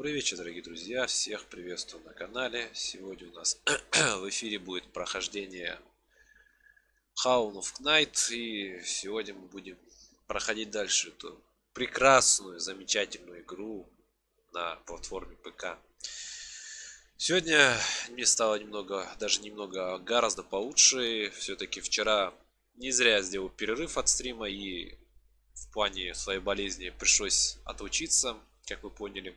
Добрый вечер, дорогие друзья. Всех приветствую на канале. Сегодня у нас в эфире будет прохождение Hound of Knight. И сегодня мы будем проходить дальше эту прекрасную, замечательную игру на платформе ПК. Сегодня мне стало немного, даже немного гораздо получше. Все-таки вчера не зря сделал перерыв от стрима и в плане своей болезни пришлось отучиться, как вы поняли.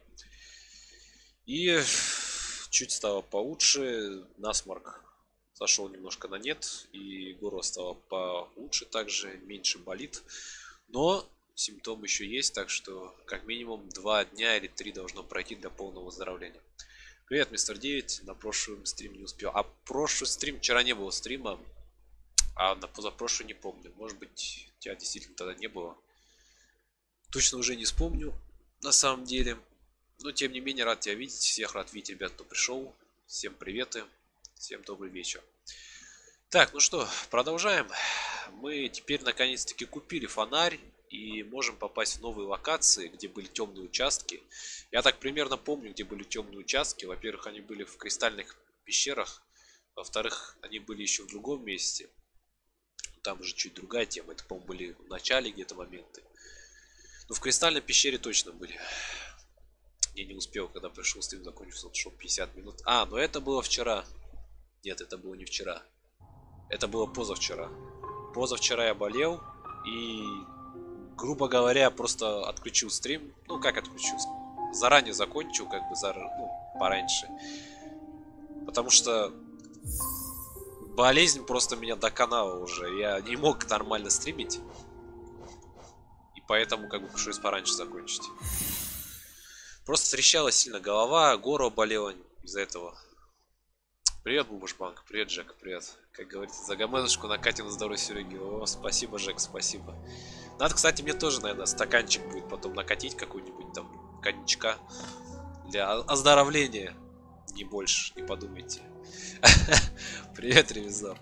И чуть стало получше, насморк сошел немножко на нет, и горло стало получше, также меньше болит. Но симптомы еще есть, так что как минимум два дня или три должно пройти для полного выздоровления. Привет, мистер 9. На прошлом стрим не успел. А прошлый стрим, вчера не было стрима. А на позапрошлый не помню. Может быть, тебя действительно тогда не было. Точно уже не вспомню. На самом деле. Но тем не менее, рад тебя видеть. Всех рад видеть, ребят, кто пришел. Всем приветы. Всем добрый вечер. Так, ну что, продолжаем. Мы теперь наконец-таки купили фонарь и можем попасть в новые локации, где были темные участки. Я так примерно помню, где были темные участки. Во-первых, они были в кристальных пещерах. Во-вторых, они были еще в другом месте. Там уже чуть другая тема. Это, по-моему, были в начале где-то моменты. Но в кристальной пещере точно были. Я не успел, когда пришел стрим, закончился, шел 50 минут. А, но это было вчера. Нет, это было не вчера. Это было позавчера. Позавчера я болел и грубо говоря, просто отключил стрим. Ну, как отключил? Заранее закончил, как бы, зар... ну, пораньше. Потому что болезнь просто меня доконала уже. Я не мог нормально стримить. И поэтому, как бы, пришлось пораньше закончить. Просто трещала сильно голова, горло болело из-за этого. Привет, Бумажбанк. Привет, Джек. Привет. Как говорится, за гамезочку накатим на здоровье Сереги. О, спасибо, Джек, спасибо. Надо, кстати, мне тоже, наверное, стаканчик будет потом накатить какой-нибудь там коньячка для оздоровления. Не больше, не подумайте. Привет, ревизор.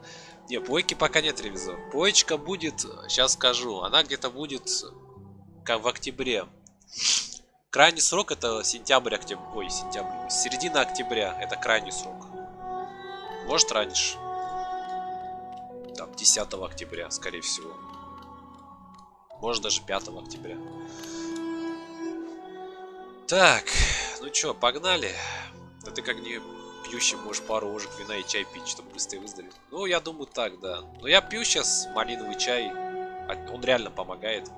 Не, пойки пока нет, ревизор. Поечка будет, сейчас скажу, она где-то будет как в октябре. Крайний срок это сентябрь, октябрь, ой, сентябрь, середина октября, это крайний срок. Может раньше. Там 10 октября, скорее всего. Может даже 5 октября. Так, ну чё, погнали. Да ты как не пьющий можешь пару ложек вина и чай пить, чтобы быстрее выздороветь. Ну, я думаю так, да. Но я пью сейчас малиновый чай. А он реально помогает.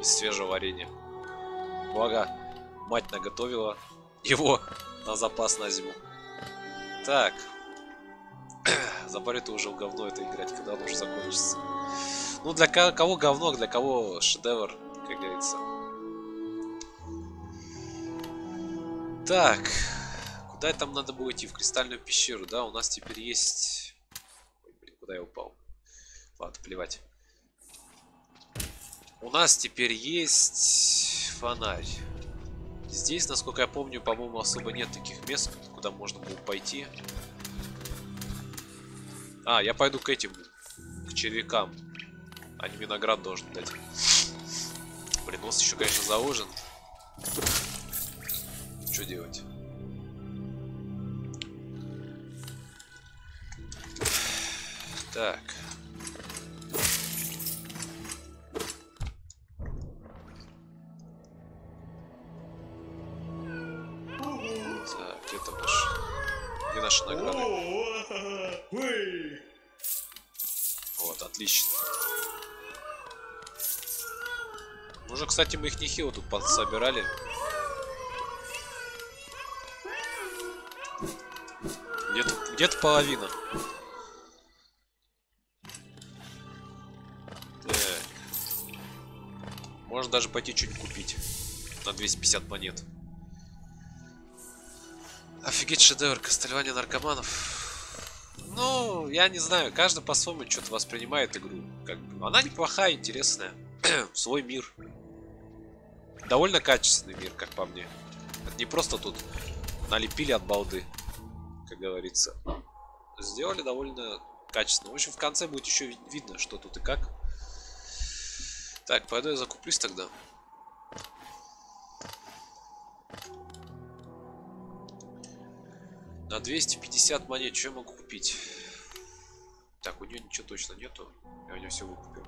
Из свежего варенья. Благо, мать наготовила его на запас на зиму. Так. Заборю ты уже в говно это играть, когда оно уже закончится. Ну, для кого говно, а для кого шедевр, как говорится. Так, куда там надо было идти? В кристальную пещеру, да? У нас теперь есть... Ой, блин, куда я упал? Ладно, плевать. У нас теперь есть фонарь. Здесь, насколько я помню, по-моему, особо нет таких мест, куда можно было пойти. А, я пойду к этим, к червякам. Они виноград должен дать. Блин, нос еще, конечно, заужен. Что делать? Так, отлично. Уже, кстати, мы их нехило тут собирали. Где-то где, половина. Так. Можно даже пойти что-нибудь купить. На 250 монет. Офигеть шедевр, Кастельвания наркоманов. Ну, я не знаю, каждый по-своему что-то воспринимает игру. Как бы. Она неплохая, интересная. Свой мир. Довольно качественный мир, как по мне. Это не просто тут налепили от балды, как говорится. Сделали довольно качественно. В общем, в конце будет еще видно, что тут и как. Так, пойду я закуплюсь тогда. На 250 монет, что я могу купить? Так, у нее ничего точно нету. Я у нее все выкупил.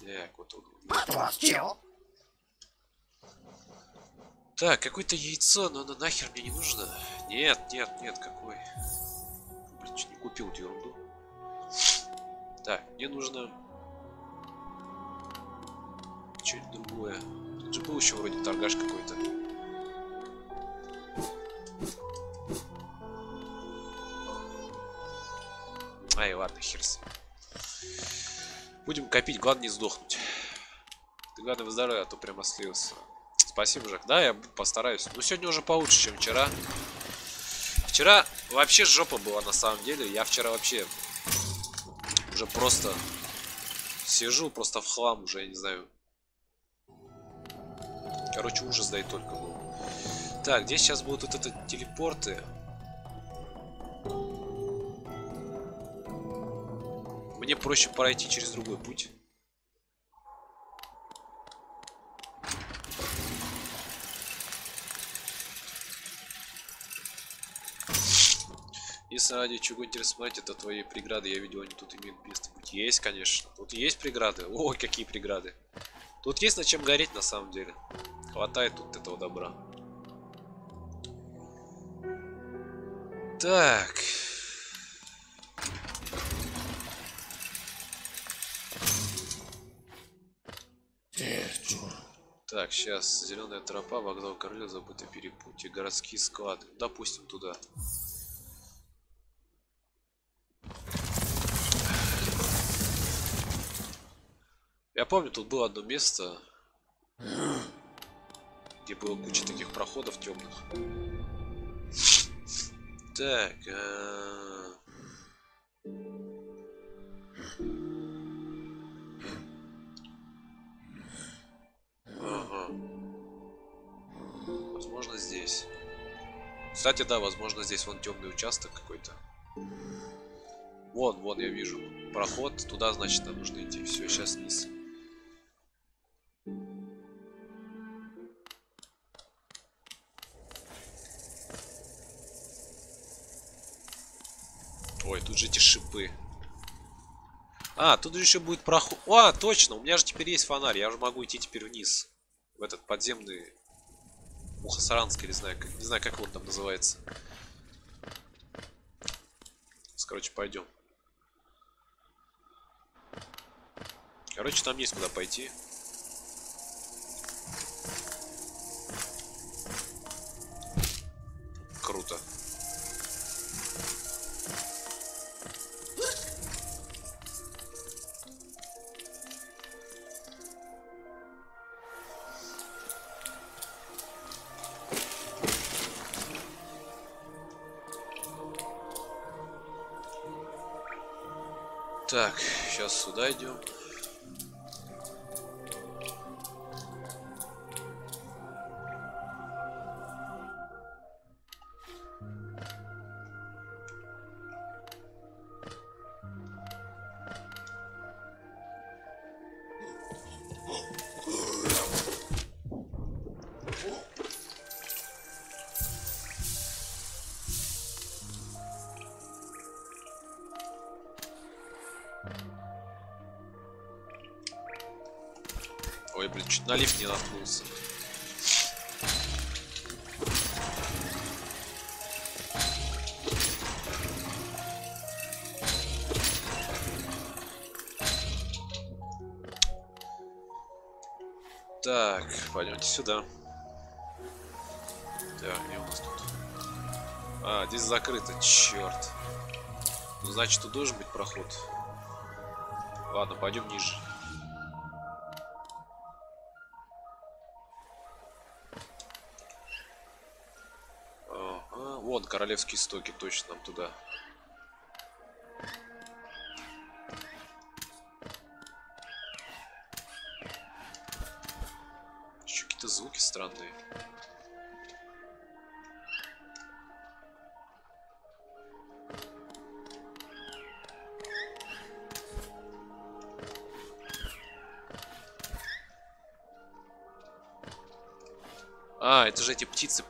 Так, вот он. Так, какое-то яйцо, но оно нахер мне не нужно. Нет, нет, нет, какой. Блин, чуть не купил эту ерунду. Так, мне нужно что-нибудь другое. Тут же был еще вроде торгаш какой-то. Ай, ладно, херс. Будем копить, главное не сдохнуть. Ты главное здоровье, а то прямо слился. Спасибо, Жак. Да, я постараюсь. Ну, сегодня уже получше, чем вчера. Вчера вообще жопа была на самом деле. Я вчера вообще уже просто сижу просто в хлам уже, я не знаю. Короче, ужас дай только был. Так, где сейчас будут вот это телепорты? Мне проще пройти через другой путь. Если ради чего-нибудь рассмотреть, это твои преграды. Я видел, они тут имеют место быть. Есть, конечно. Тут есть преграды. Ой, какие преграды. Тут есть на чем гореть, на самом деле. Хватает тут этого добра. Так. Так, сейчас зеленая тропа, вокзал короля, забытый перепутье, городские склады. Допустим, туда. Я помню, тут было одно место, где было куча таких проходов темных. Так. А... Ага. Возможно здесь. Кстати, да, возможно здесь вон темный участок какой-то. Вон, вон, я вижу. Проход, туда, значит, нам нужно идти. Все, сейчас вниз. Ой, тут же эти шипы. А, тут же еще будет проход. А, точно, у меня же теперь есть фонарь. Я же могу идти теперь вниз. В этот подземный... Мухасаранский, не знаю, как, не знаю, как он там называется. Короче, пойдем. Короче, там есть куда пойти. Круто. Сюда идем. Сюда. Так, где у нас тут? А, здесь закрыто, черт. Ну, значит, тут должен быть проход. Ладно, пойдем ниже. Ага, вон королевские стоки, точно нам туда.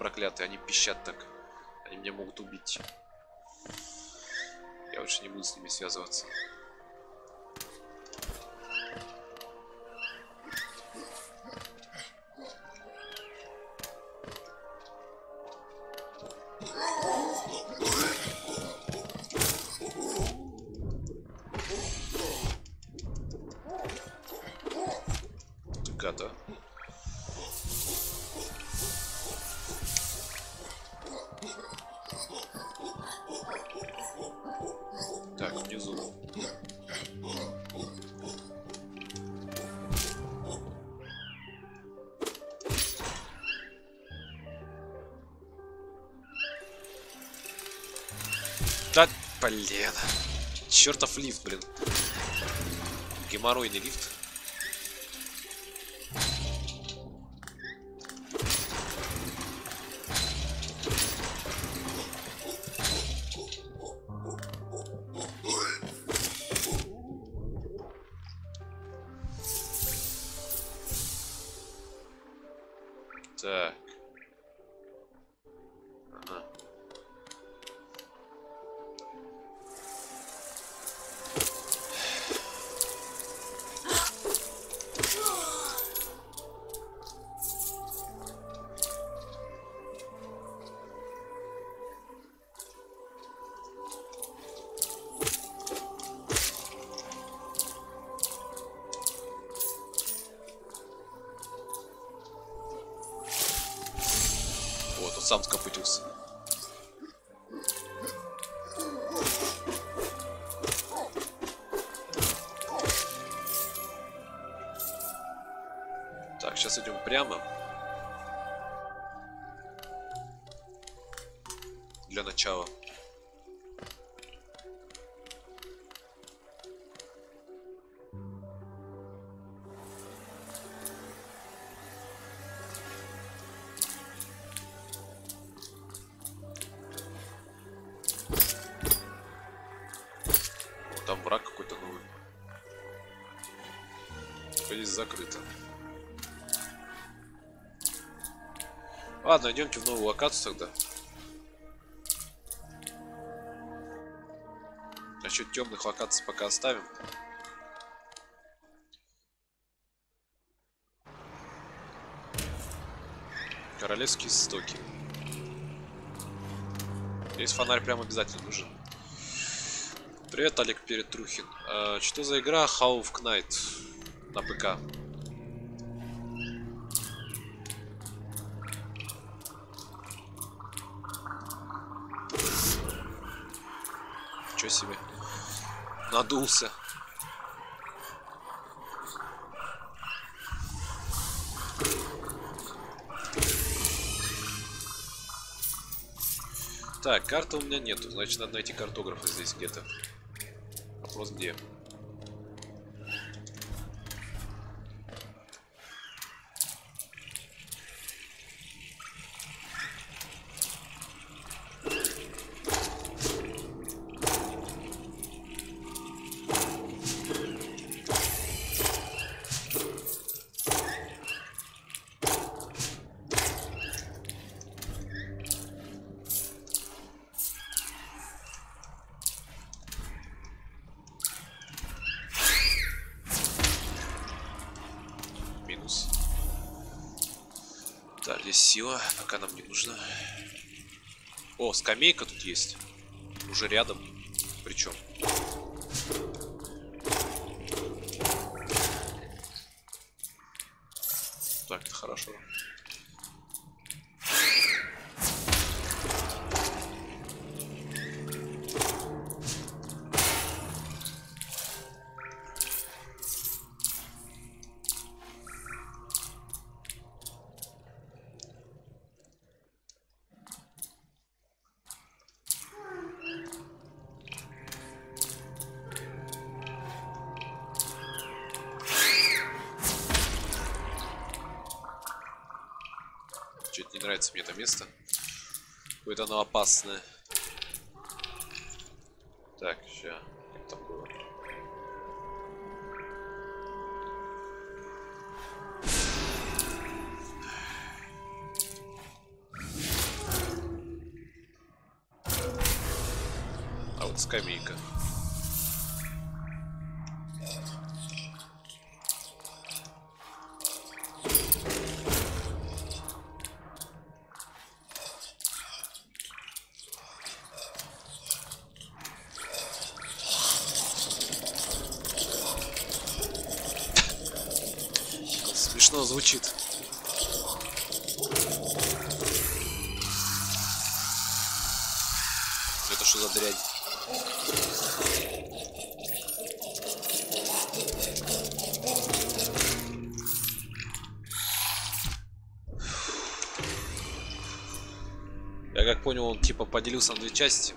Проклятые, они пищат так. Они меня могут убить. Я лучше не буду с ними связываться. Блин. Чертов лифт, блин. Геморройный лифт. Ладно, идемте в новую локацию тогда. Насчет темных локаций пока оставим. Королевские стоки. Здесь фонарь прям обязательно нужен. Привет, Олег Перетрухин. А, что за игра How of Knight на ПК? Ничего себе. Надулся. Так, карты у меня нету, значит надо найти картографа здесь где-то. Вопрос где? Минус. Так, здесь сила, пока нам не нужно. О, скамейка тут есть. Уже рядом. Причем. Так, это хорошо. Что-то не нравится мне это место. Какое-то поделился на две части.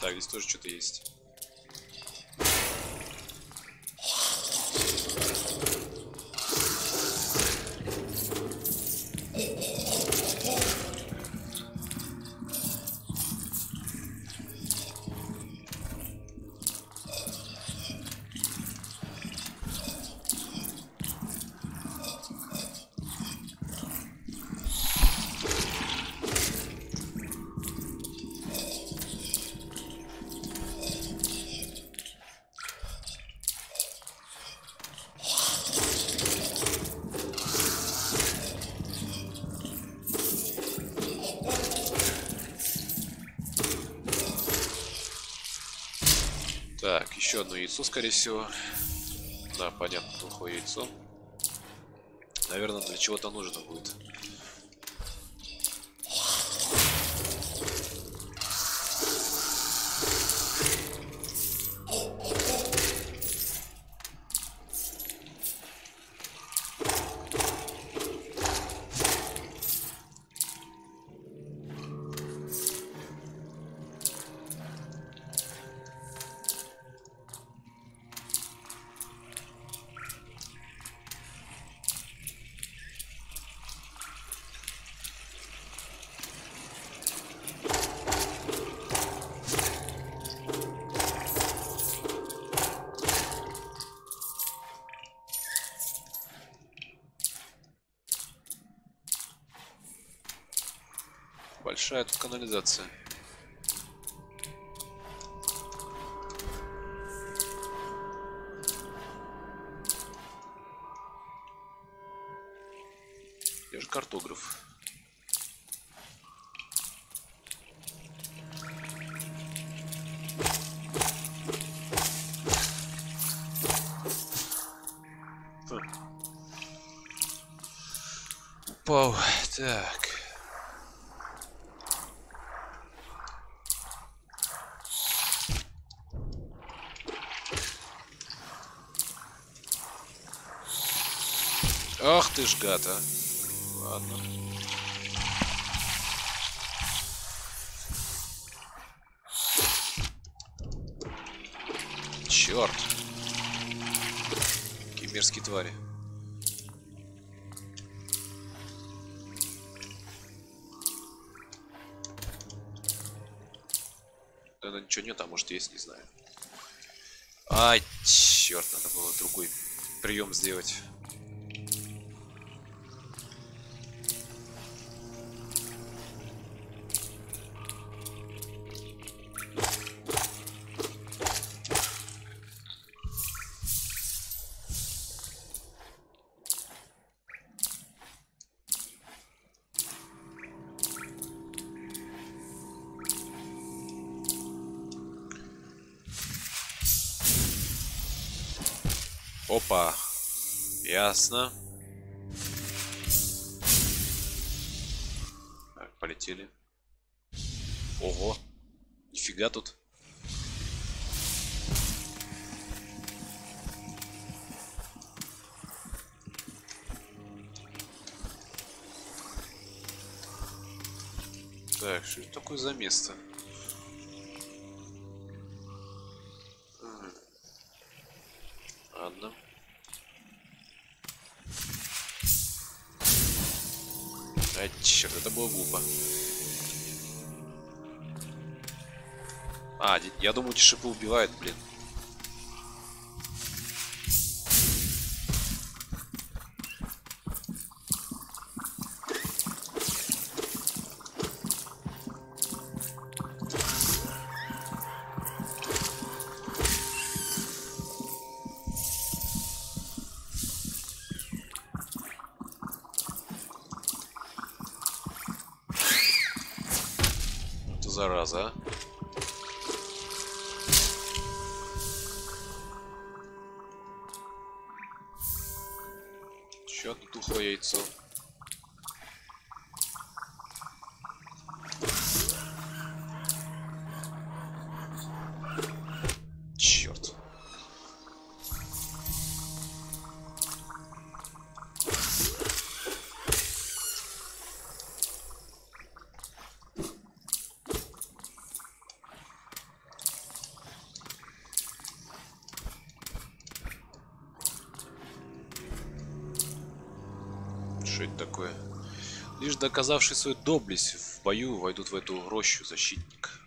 Так, здесь тоже что-то есть. Так, еще одно яйцо, скорее всего. Да, понятно, плохое яйцо. Наверное, для чего-то нужно будет. Канализация. Я же картограф. Хм. Упал. Так. Ах ты ж гад, а. Ладно. Черт. Какие мерзкие твари. Наверное, ничего нет, а может есть, не знаю. Ай, черт, надо было другой прием сделать. Ясно. Эти шипы убивают, блин. Доказавший свою доблесть в бою войдут в эту рощу защитник.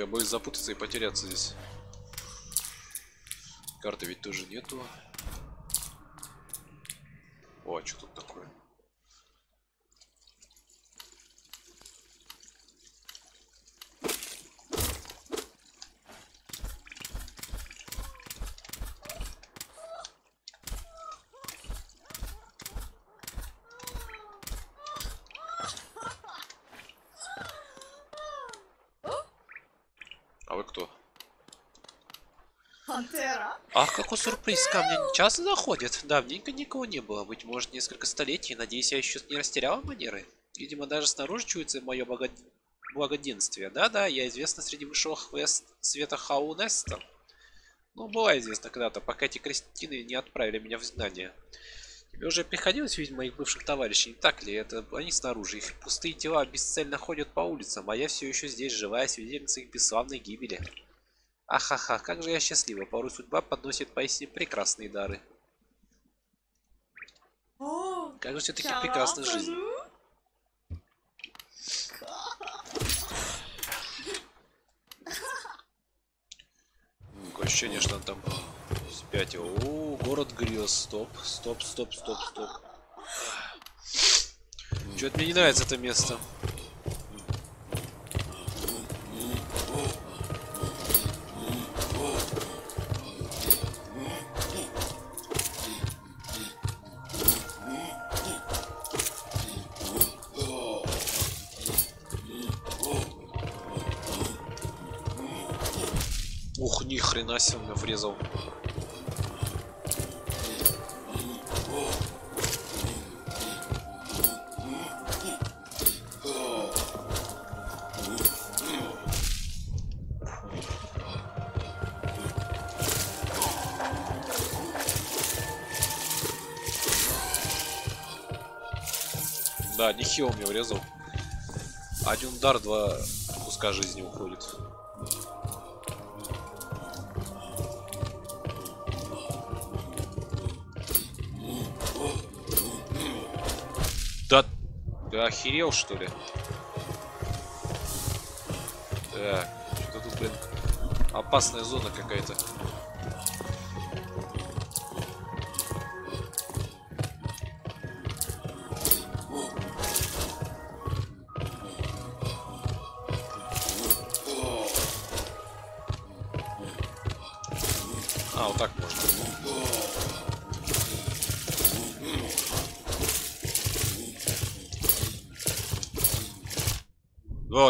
Я боюсь запутаться и потеряться здесь. Карты ведь тоже нету. О, а что тут такое? А вы кто? Пантера? Ах, какой сюрприз, ко мне часто заходит. Давненько никого не было, быть может несколько столетий. Надеюсь, я еще не растеряла манеры. Видимо, даже снаружи чуется мое благо... благоденствие. Да-да, я известна среди высших вест света Хаунеста. Ну, была известна когда-то, пока эти крестины не отправили меня в изгнание. Тебе уже приходилось видеть моих бывших товарищей, не так ли? Это они снаружи, их пустые тела бесцельно ходят по улицам, а я все еще здесь, живая свидетельница их бесславной гибели. Ахаха, как же я счастлива, порой судьба подносит поистине прекрасные дары. О, Как же все-таки прекрасна жизнь. Такое ощущение, что он там спятил. О, город грез. Стоп, стоп, стоп, стоп, стоп. Чё-то мне не нравится это место. Врезал. Да, нехило мне врезал. Один удар, два куска жизни уходит. Ты охерел что ли? Так, что тут, блин, опасная зона какая-то.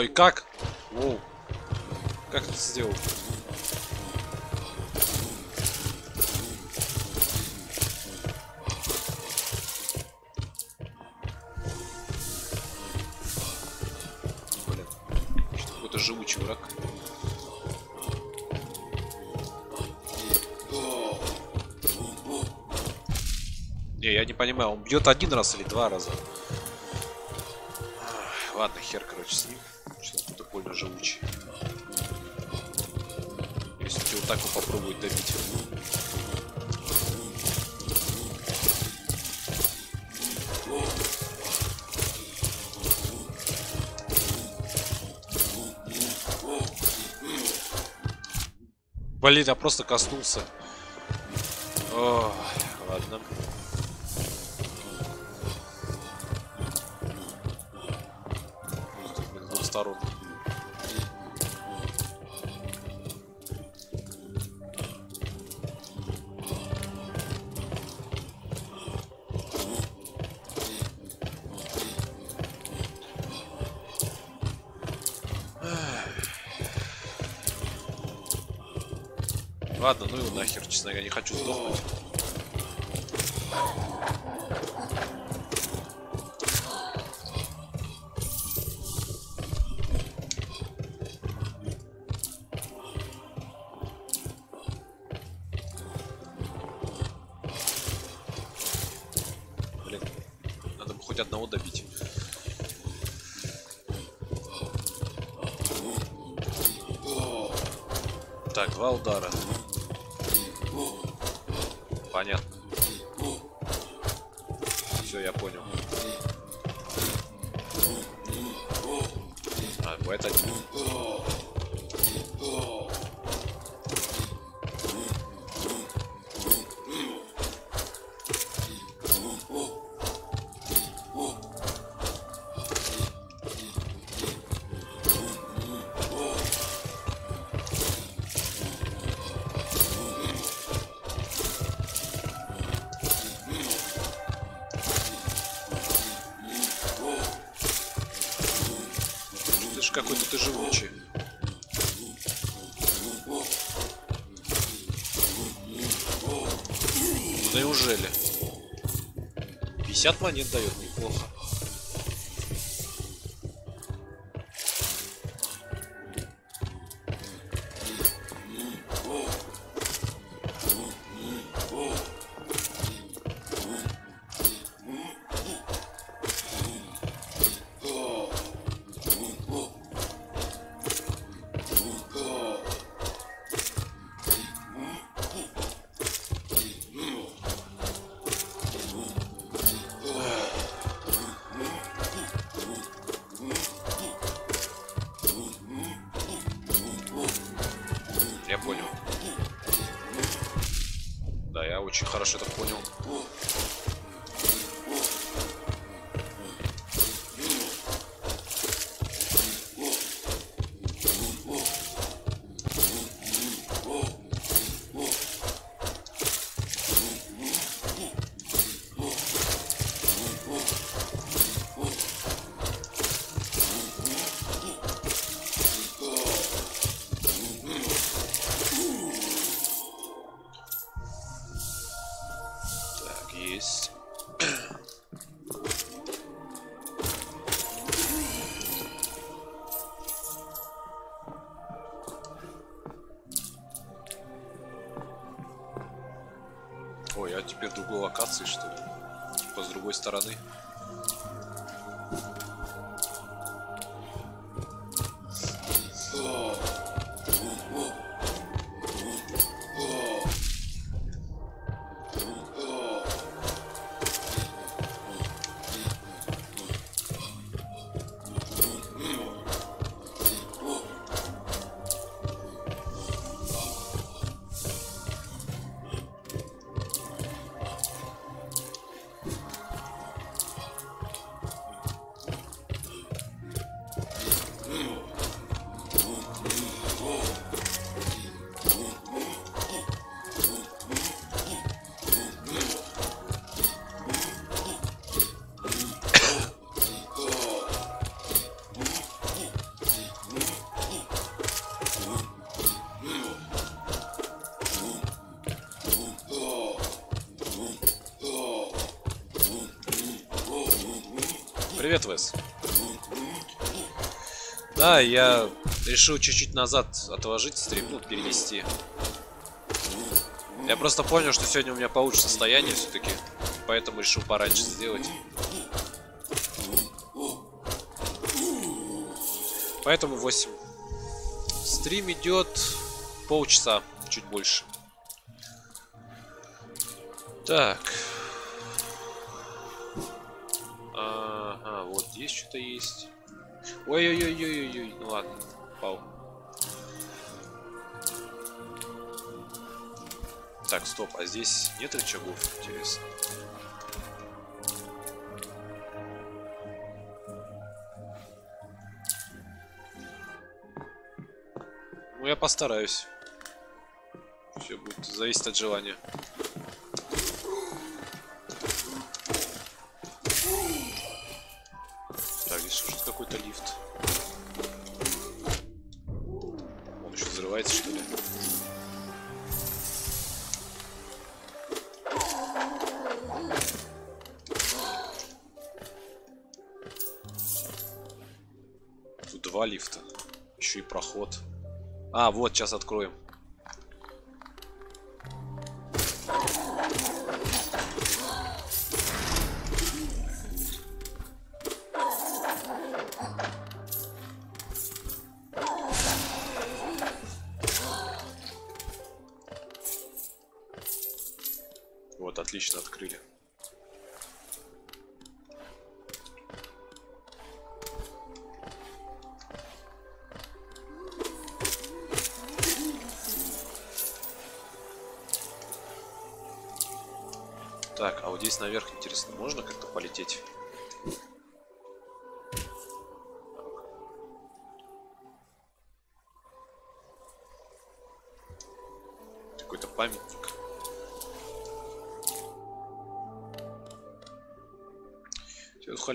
Ой, как? Воу. Как это сделал? Блин, что какой-то живучий враг. Не, я не понимаю, он бьет один раз или два раза. Ладно, хер, короче, с ним. Живучий. Если вот так вот попробует добить. Блин, я просто коснулся. Ох, честно, я не хочу Ж какой-то ты живучий. Ну, Неужели? 50 монет дает неплохо. Я решил чуть-чуть назад отложить стрим, ну, перенести. Я просто понял, что сегодня у меня получше состояние все-таки. Поэтому решил пораньше сделать. Поэтому 8. Стрим идет полчаса, чуть больше. Так. Стоп, а здесь нет рычагов, интересно. Ну, я постараюсь. Все будет зависеть от желания. Вот, сейчас откроем.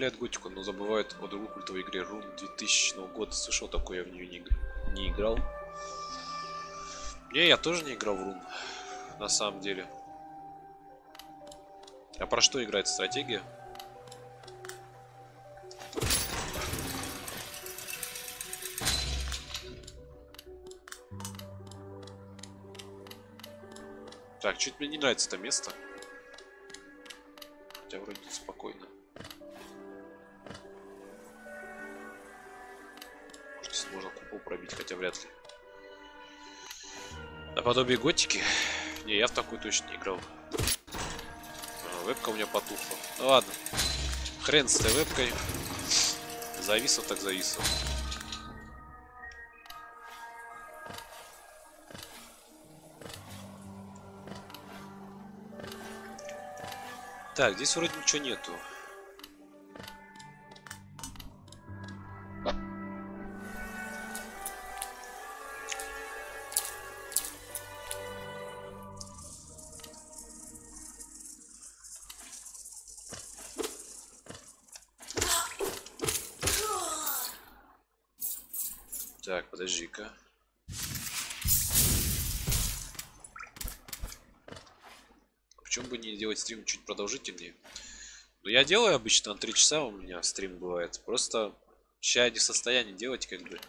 Хвалят готику, но забывают о другой культовой игре Рун 2000 года. Слышал такое, я в нее не, не играл. Не, я тоже не играл в Рун. На самом деле. А про что играет стратегия? Так, чуть мне не нравится это место. Хотя вроде спокойно. Купол пробить, хотя вряд ли. Наподобие готики? Не, я в такую точно не играл. А, вебка у меня потухла. Ну ладно. Хрен с этой вебкой. Зависло так зависло. Так, здесь вроде ничего нету. Чуть продолжительнее? Ну, я делаю обычно на 3 часа у меня стрим бывает. Просто сейчас я не в состоянии делать как бы.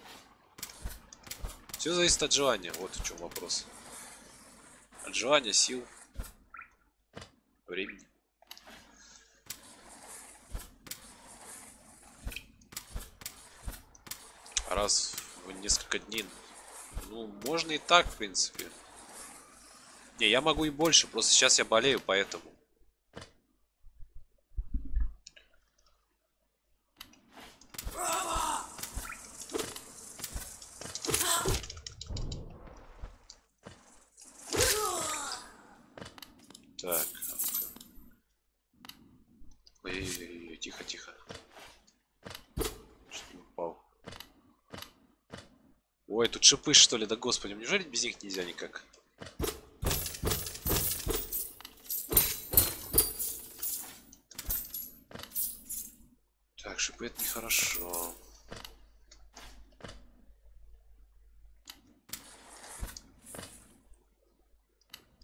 Все зависит от желания. Вот в чем вопрос. От желания, сил, времени. А раз в несколько дней, ну, можно и так, в принципе. Не, я могу и больше, просто сейчас я болею, поэтому. Так. Ой-ой-ой, тихо, тихо. Чуть не упал. Ой, тут шипы, что ли? Да господи, неужели без них нельзя никак? Так, шипы это нехорошо.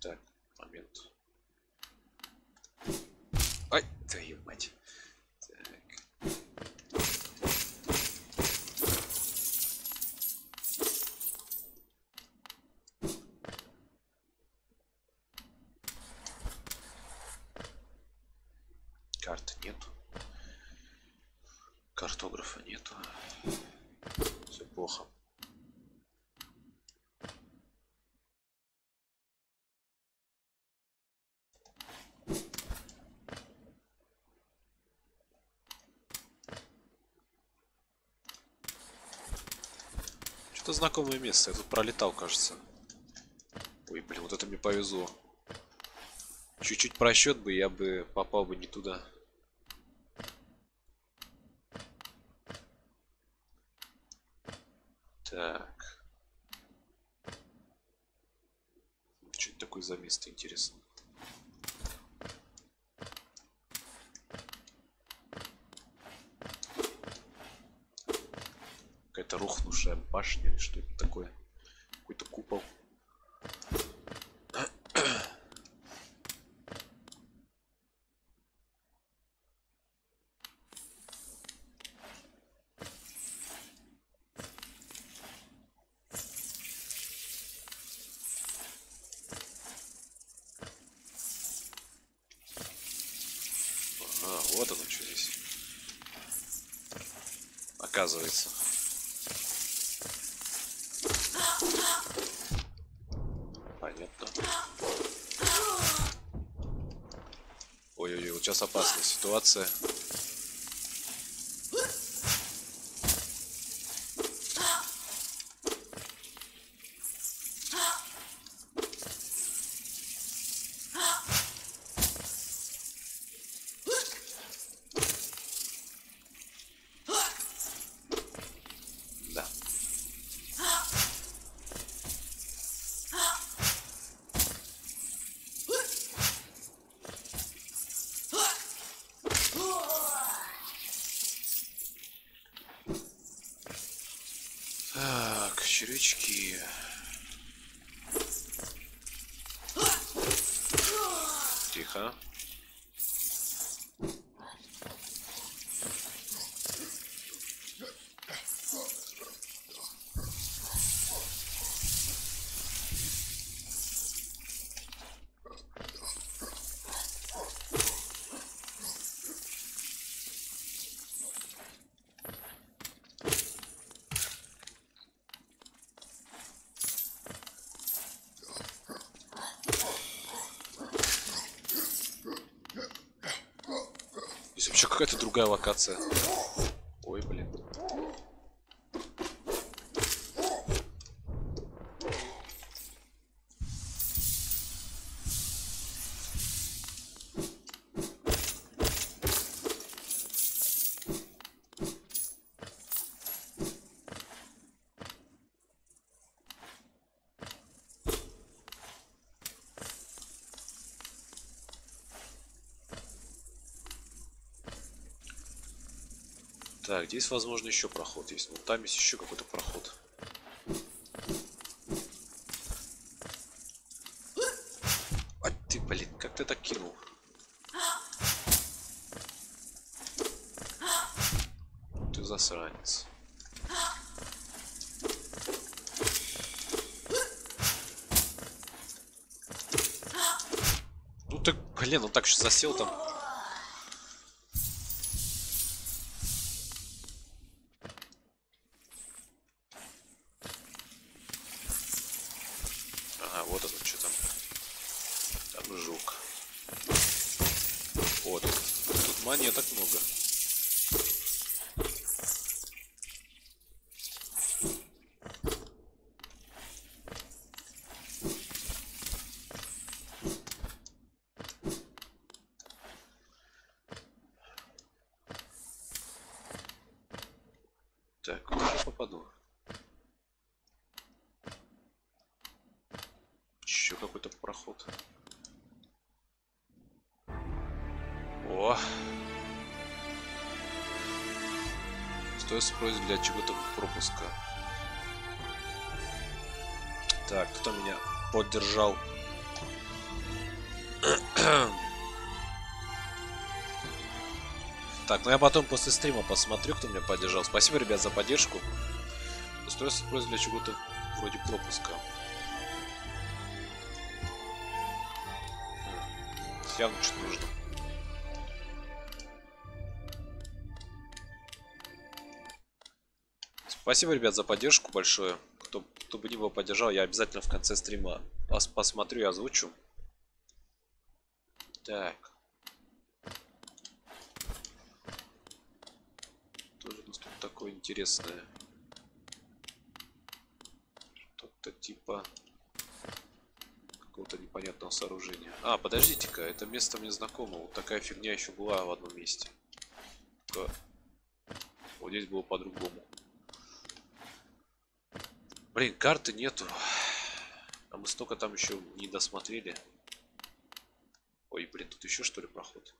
Так, момент. Ай, твою мать. Так. Картографа нету. Все плохо. Что-то знакомое место. Я тут пролетал, кажется. Ой, блин, вот это мне повезло. Чуть-чуть просчет бы, я бы попал бы не туда. Так. Что это такое за место, интересно? Какая-то рухнувшая башня или что это такое? Какой-то купол. А, вот оно что здесь. Оказывается. Понятно. Ой-ой-ой, вот сейчас опасная ситуация. Да. Так, червячки. Тихо. Здесь вообще какая-то другая локация. Ой, блин. Так, здесь, возможно, еще проход есть. Вот там есть еще какой-то проход. А ты, блин, как ты так кинул? Ты засранец. Ну ты, блин, он так сейчас засел там. Стоит спросить для чего-то пропуска. Так, кто меня поддержал? Так, ну я потом после стрима посмотрю, кто меня поддержал. Спасибо, ребят, за поддержку. Стоит спросить для чего-то вроде пропуска. Явно что нужно. Спасибо, ребят, за поддержку большое. Кто, кто бы ни был поддержал, я обязательно в конце стрима пос посмотрю и озвучу. Так. Тоже у нас тут такое интересное. Что-то типа какого-то непонятного сооружения. А, подождите-ка, это место мне знакомо. Вот такая фигня еще была в одном месте. Только вот здесь было по-другому. Блин, карты нету. А мы столько там еще не досмотрели. Ой, блин, тут еще что ли проход?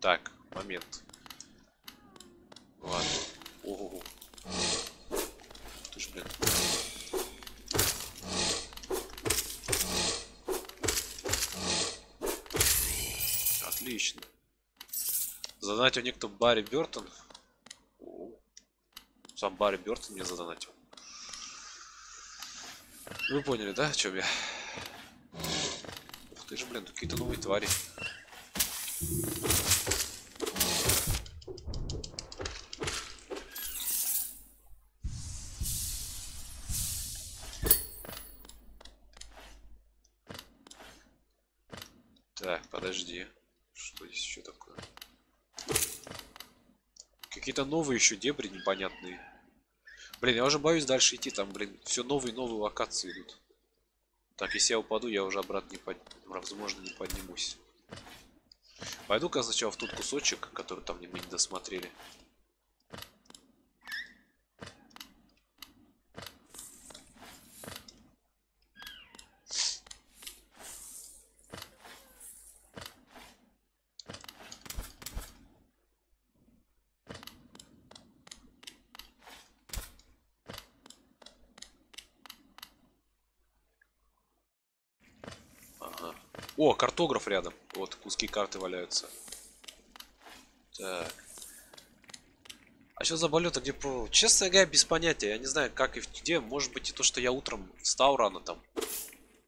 Так, момент. Ладно. Ого. Ты ж, блин. Отлично. Задонатил некто Барри Бертон. Барри Бертон мне задонатил. Вы поняли, да, о чем я? Ух ты же, блин, какие-то новые твари. Так, подожди. Что здесь еще такое? Какие-то новые еще дебри непонятные. Блин, я уже боюсь дальше идти. Там, блин, все новые новые локации идут. Так, если я упаду, я уже обратно не под... возможно не поднимусь. Пойду-ка сначала в тот кусочек, который там мы не досмотрели. О, картограф рядом. Вот куски карты валяются. Так. А что за болото, где про... Честно говоря, без понятия. Я не знаю, как и где. Может быть и то, что я утром встал рано там.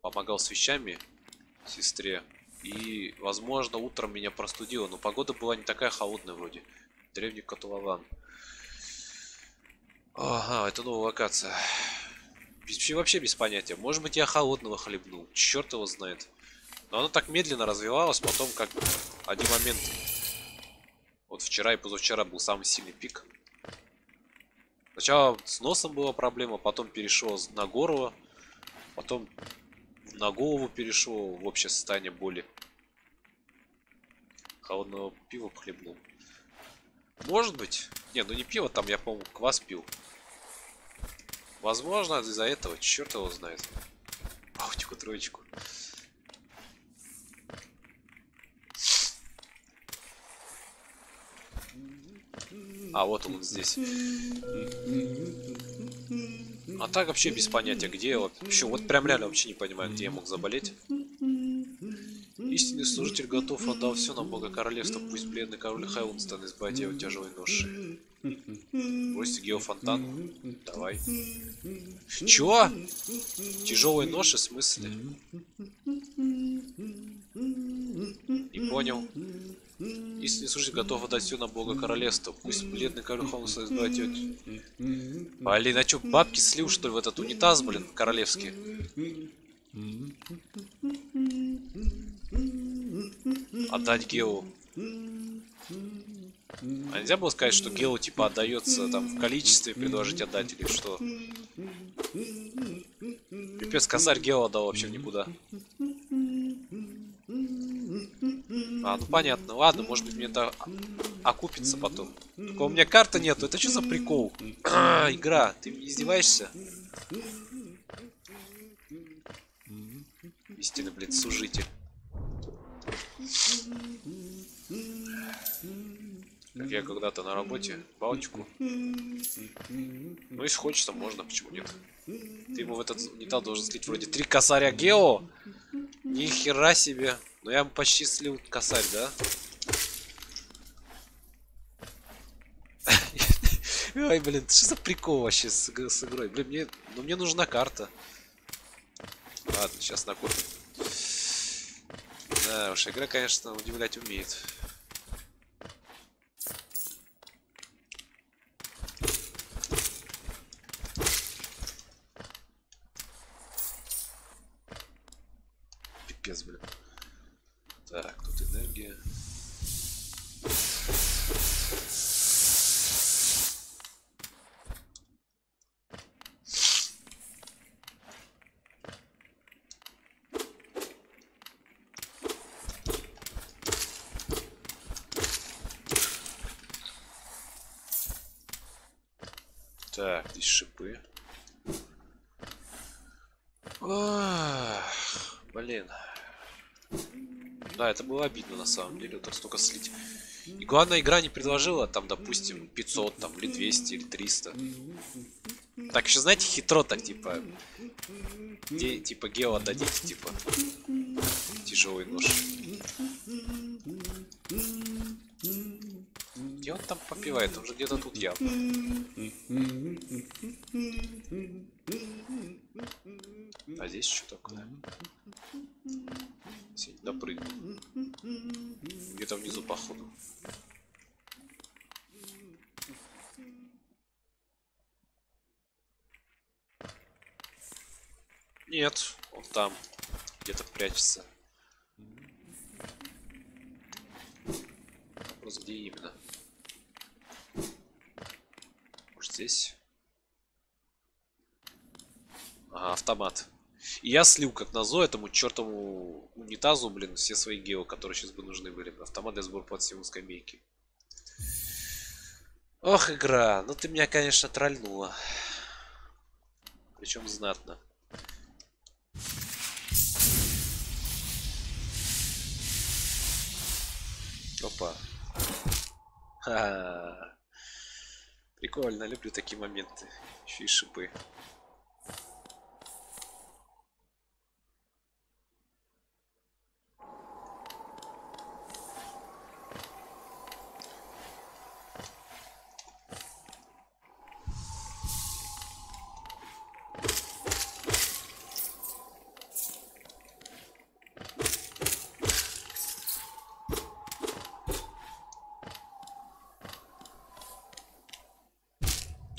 Помогал с вещами сестре. И, возможно, утром меня простудило. Но погода была не такая холодная вроде. Древний котлован. Ага, это новая локация. Вообще, вообще без понятия. Может быть, я холодного хлебнул. Черт его знает. Но оно так медленно развивалось, потом как один момент... Вот вчера и позавчера был самый сильный пик. Сначала с носом была проблема, потом перешел на горло, потом на голову перешел в общее состояние боли. Холодного пива похлебнул. Может быть. Не, ну не пиво, там я, по-моему, квас пил. Возможно, из-за этого, черт его знает. Паутику троечку. А, вот он здесь. А так вообще без понятия, где я вообще. Вот прям реально вообще не понимаю, где я мог заболеть. Истинный служитель готов, отдал все на бога королевства. Пусть бледный король Хайлдстон избавит его тяжелой ноши. Бросьте геофонтан. Давай. Чё? Тяжелой ноши в смысле? Не понял. Если служитель готов отдать все на бога королевства, пусть бледный король Холмса избавит. Блин, а чё, бабки слил, что ли, в этот унитаз, блин, королевский? Отдать Гео. А нельзя было сказать, что Гео типа отдается там в количестве, предложить отдать или что? Пипец, косарь Гео отдал вообще никуда. А, ну понятно. Ладно, может быть мне это окупится потом. Только у меня карты нету. Это что за прикол? А, игра, ты издеваешься? Истинный, блин, служитель. Как я когда-то на работе, Балтику. Ну, если хочется, можно, почему нет? Ты ему в этот унитаз должен слить вроде три косаря Гео. Ни хера себе. Но я почти слил косарь, да? Ой, блин, что за прикол вообще с, с игрой? Блин, мне, ну мне нужна карта. Ладно, сейчас накопим. Да уж, игра, конечно, удивлять умеет. капец, блин. Так, тут энергия. Так, здесь шипы. Ах, блин. Да, это было обидно на самом деле, вот столько слить. И главная игра не предложила там, допустим, 500 там, или 200, или 300. Так, еще знаете, хитро так, типа, где, типа, гео отдадите, типа, тяжелый нож. Где он там попивает? Он же где-то тут явно. А здесь что такое? Допрыгнул. Где-то внизу, походу. Нет, он там. Где-то прячется. Вопрос, где именно? Может здесь? Ага, автомат. И я слил, как назло, этому чертову унитазу, блин, все свои гео, которые сейчас бы нужны были. Автомат для сбора под всему скамейки. Ох, игра, ну ты меня, конечно, трольнула. Причем знатно. Опа. -ха -ха. Прикольно, люблю такие моменты. Еще и шипы.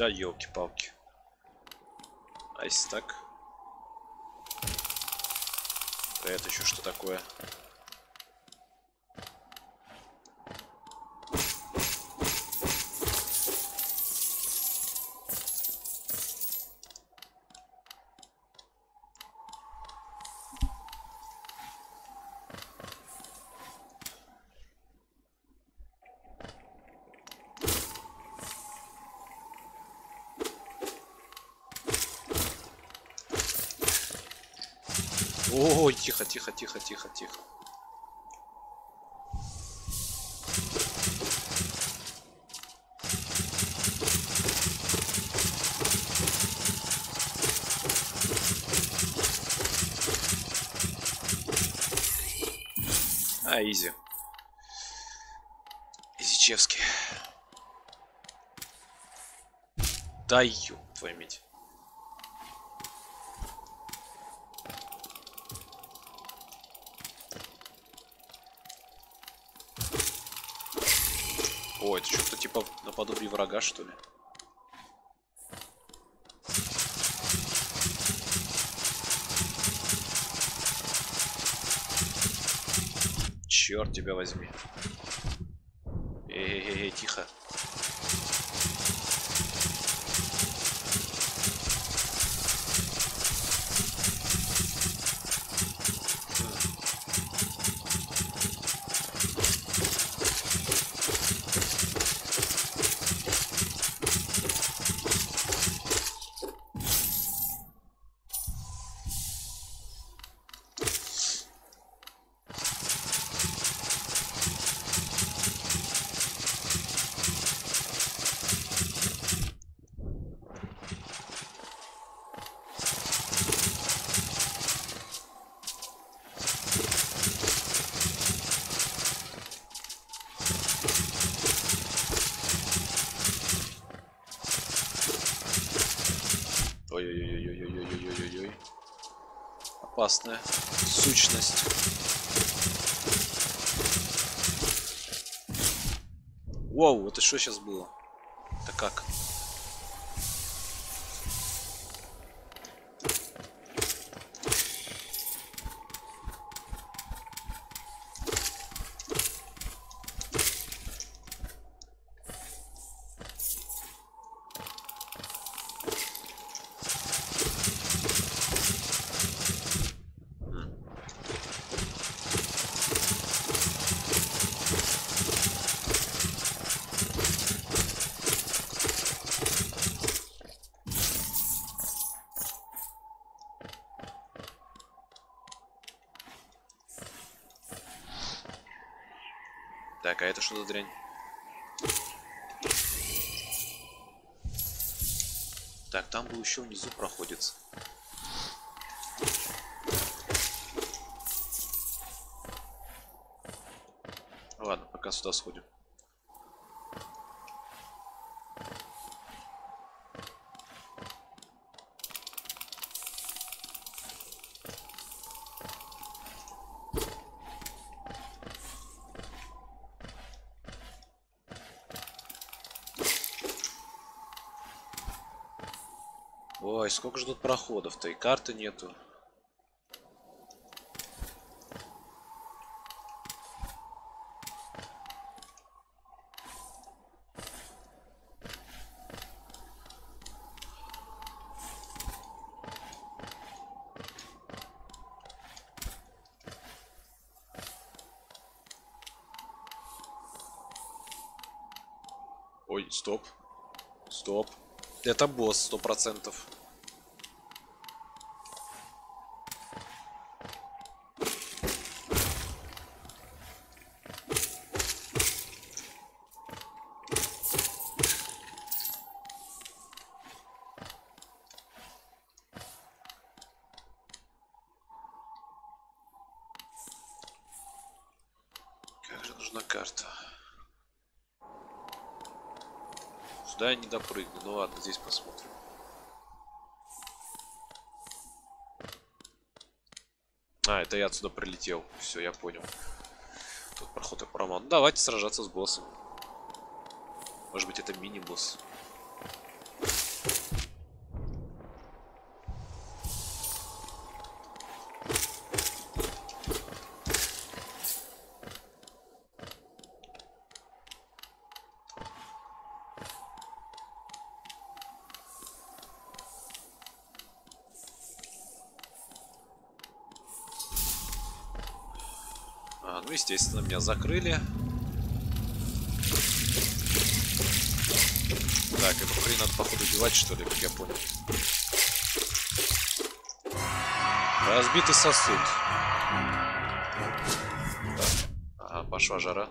Да елки-палки. А если так? А это еще что такое? Ой, тихо, тихо, тихо, тихо, тихо. А, изи. Изичевский. Да ё, твою медь. О, это что-то типа наподобие врага, что ли? Черт тебя возьми. Эй-эй-эй, тихо. Что сейчас было? Что за дрянь? Так, там был еще внизу проходится. Ладно, пока сюда сходим. Ой, сколько же тут проходов-то, и карты нету. Ой, стоп. Стоп. Это босс, сто процентов. Нужна карта? Сюда я не допрыгну. Ну ладно, здесь посмотрим. А, это я отсюда прилетел. Все, я понял. Тут проход и проман. Давайте сражаться с боссом. Может быть это мини-босс. Естественно, меня закрыли. Так, эту хрень надо походу убивать, что ли, как я понял. Разбитый сосуд. Ага, пошла жара.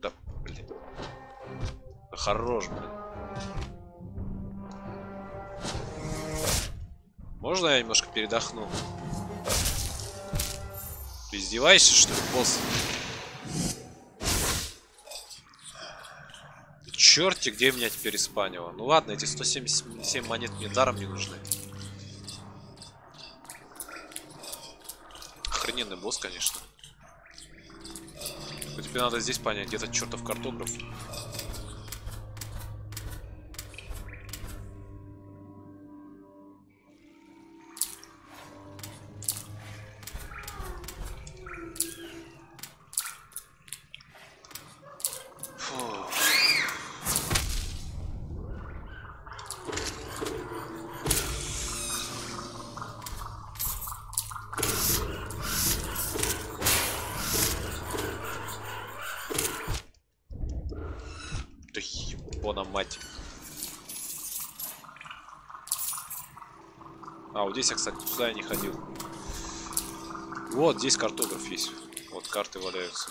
Да, блин. Да хорош, блин. Передохну? Ты издеваешься, что ли, босс? Черти, где меня теперь испанило? Ну ладно, эти 177 монет мне даром не нужны. Охрененный босс, конечно. Но тебе надо здесь понять, где-то чертов картограф. Здесь я, кстати, сюда я не ходил. Вот, здесь картограф есть. Вот карты валяются.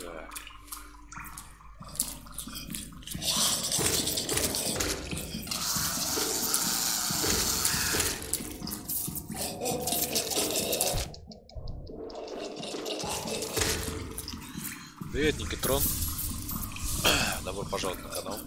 Так. Привет, Никитрон. Добро пожаловать на канал.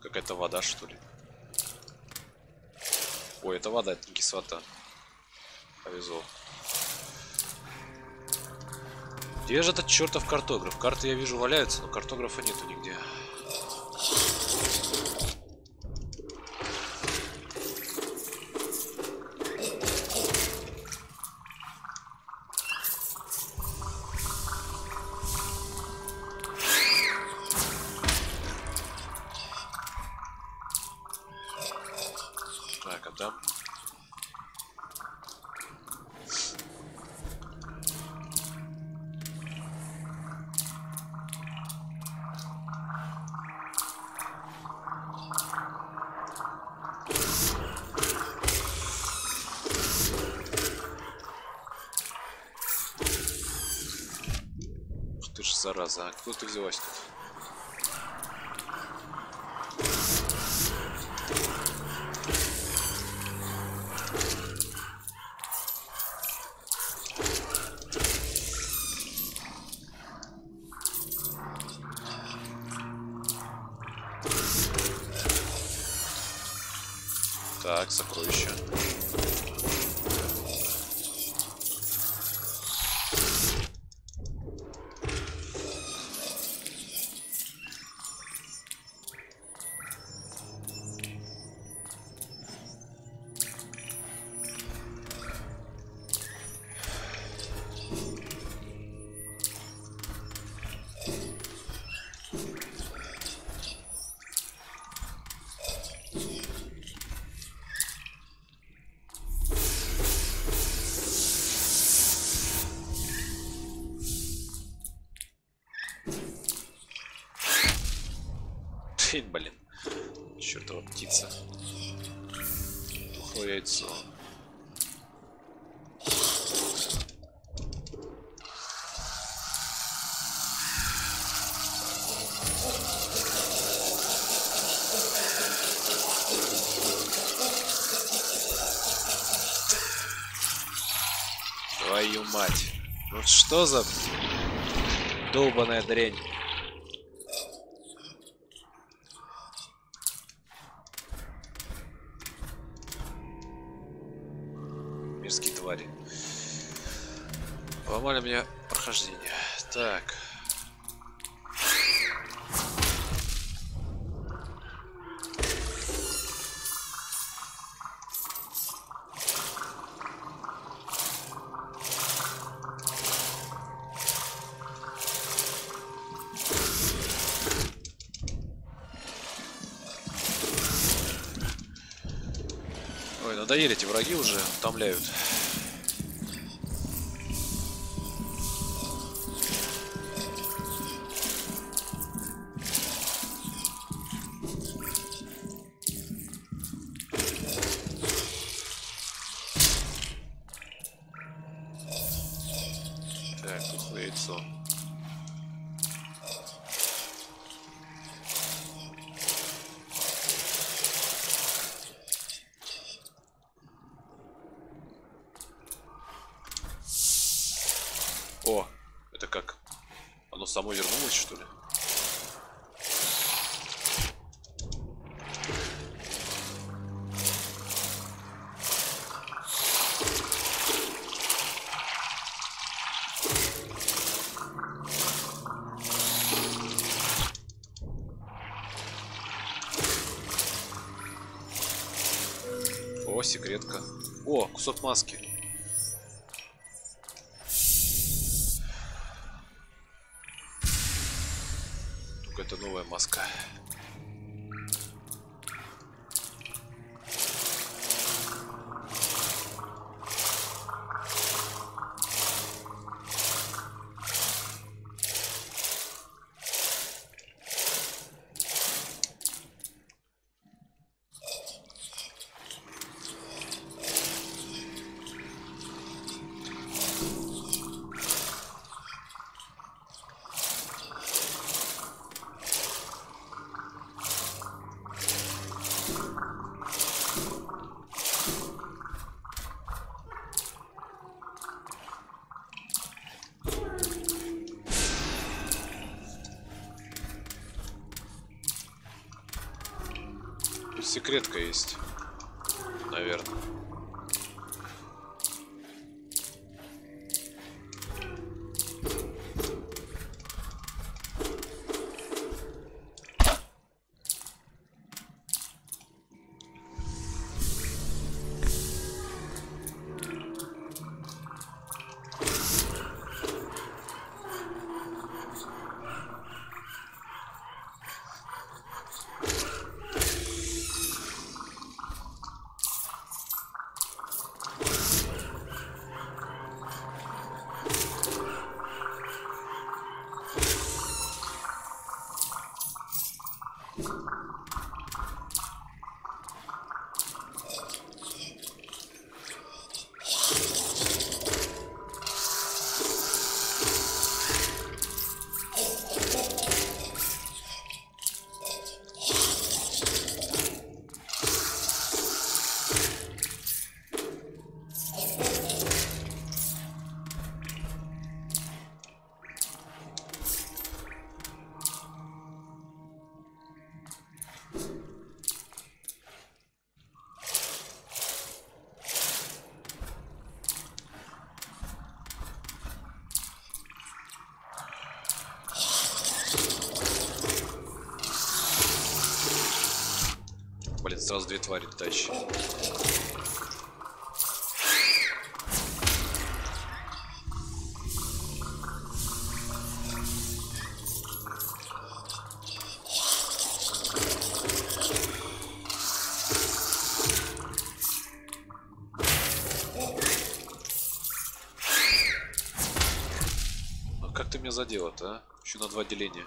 Какая-то вода, что ли? Ой, это вода, это не кислота. Повезло. Где же этот чертов картограф? Карты я вижу валяются, но картографа нету нигде. Зараза, а кто ты взялась Ты, блин. Чертова птица. Тухлое яйцо. Твою мать. Ну что за долбаная дрянь? Поломали мне прохождение. Так. Ой, надоели эти враги уже, утомляют. О, кусок маски. Сразу две твари тащи. А как ты меня задела-то, а? Еще на два деления.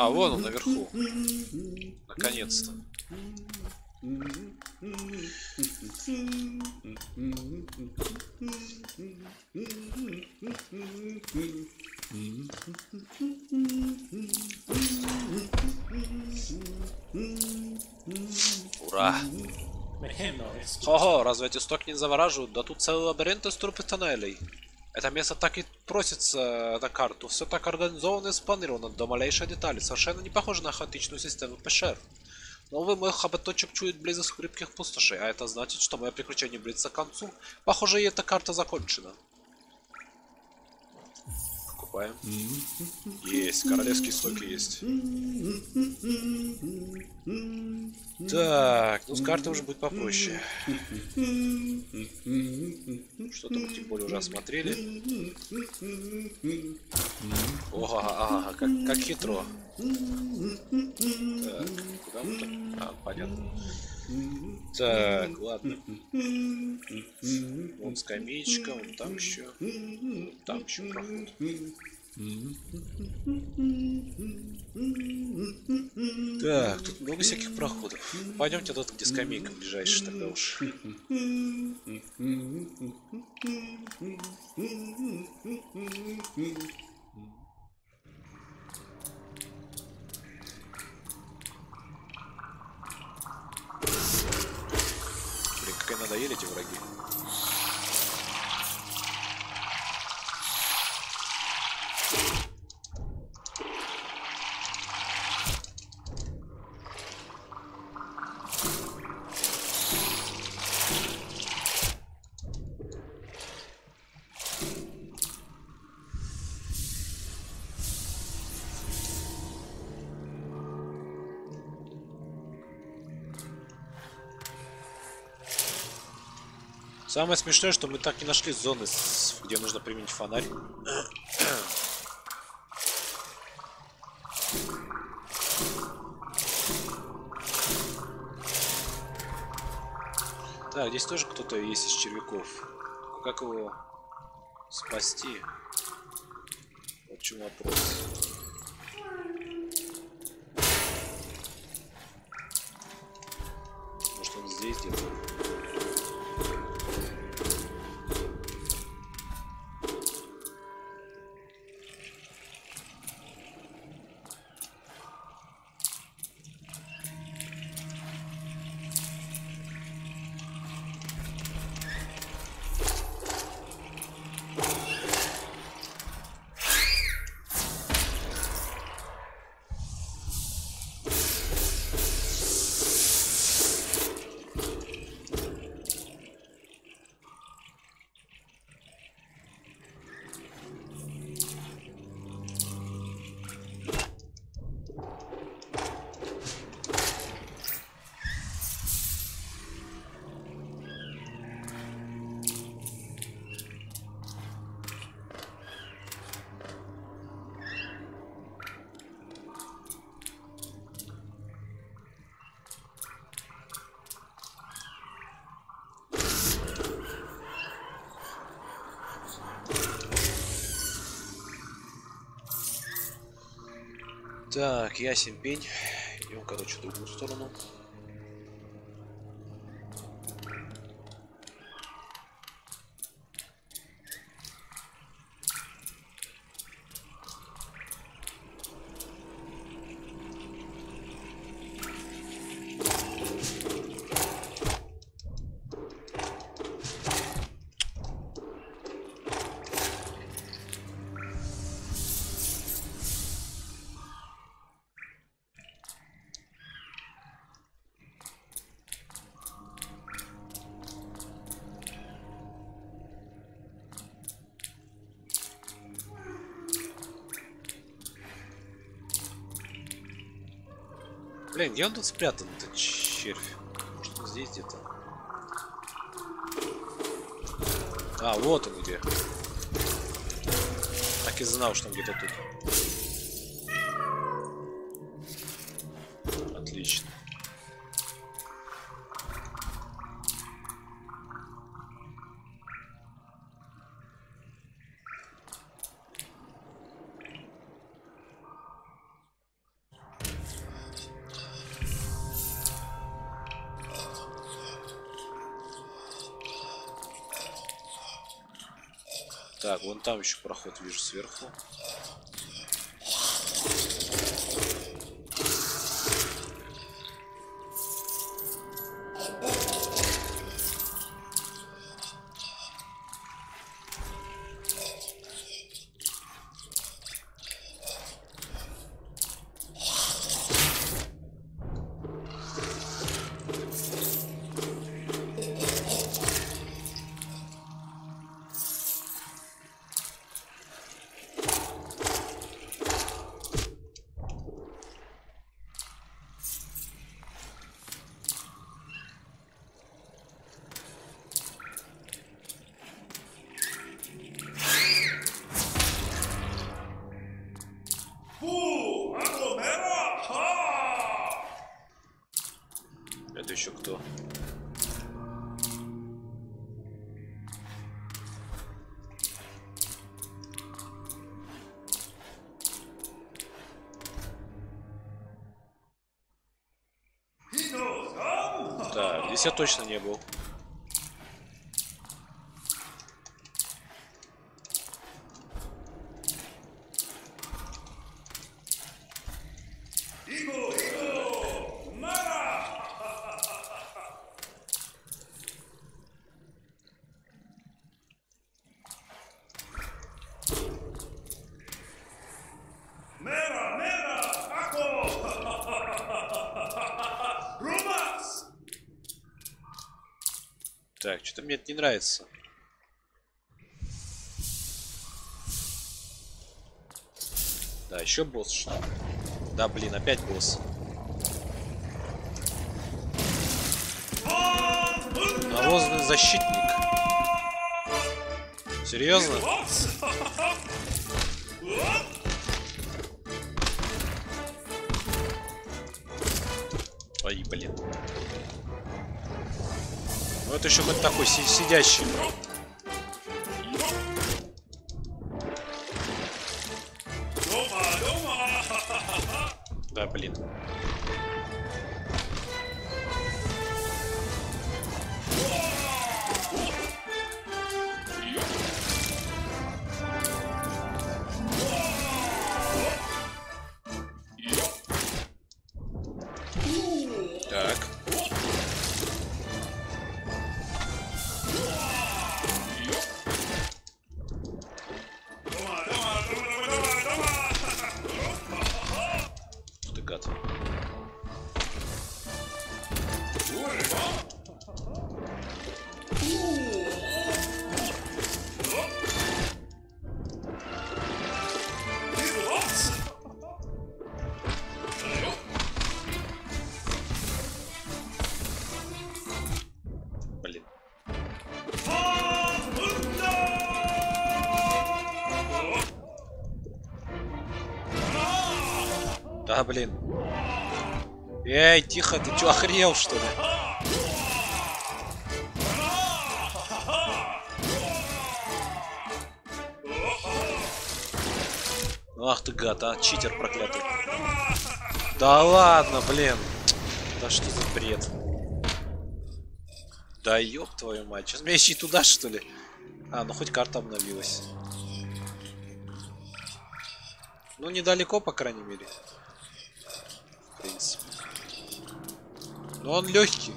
А, вон он наверху. Наконец-то. Ура! Хо-хо, разве эти стоки не завораживают? Да тут целый лабиринт из труп и тоннелей. Это место так и просится на карту. Все так организовано и спланировано до малейшей детали. Совершенно не похоже на хаотичную систему пещер. Новый мой хоботочек чует близость хрипких пустошей, а это значит, что мое приключение близится к концу. Похоже, и эта карта закончена. Покупаем. Есть, королевские стоки есть. Так, ну с картой уже будет попроще. Что-то мы тем более уже осмотрели. Ого, ага, как, как хитро. Так, куда мы? А, понятно. Так, ладно. Вон скамеечка, вон там еще. Там еще проход. Так, тут много всяких проходов. Пойдемте тот, где скамейка ближайшая тогда уж. Какая надоели эти враги. Самое смешное, что мы так и нашли зоны, где нужно применить фонарь. Так, здесь тоже кто-то есть из червяков. Как его спасти? Вот в чем вопрос. Может он здесь где-то? Так, ясен пень. Идем, короче, в другую сторону. Где он тут спрятан, этот червь? Может, он здесь где-то? А, вот он где. Так и знал, что он где-то тут. Там еще проход вижу сверху. Здесь я точно не был. Мне это не нравится. Да, еще босс что? Да, блин, опять босс. Навозный защитник. Серьезно? Ой, блин. Это еще хоть такой си- сидящий. Да, блин. Эй, тихо, ты чё, охренел, что ли? Ах ты гад, а, читер проклятый. Да ладно, блин. Да что за бред? Да ёб твою мать. Сейчас меня ищи туда, что ли? А, ну хоть карта обновилась. Ну, недалеко, по крайней мере. Принципе. Но он легкий.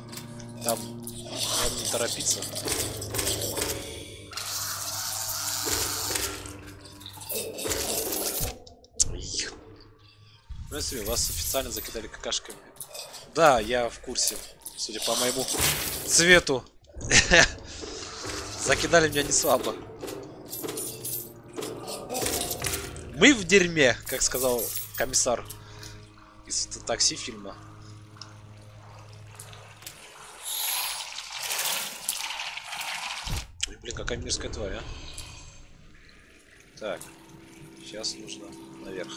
Там надо не торопиться. Если вас официально закидали какашками. Да, я в курсе. Судя по моему цвету. Закидали меня не слабо. Мы в дерьме, как сказал комиссар из такси фильма. Ой, блин, какая мерзкая тварь, а. Так, сейчас нужно наверх.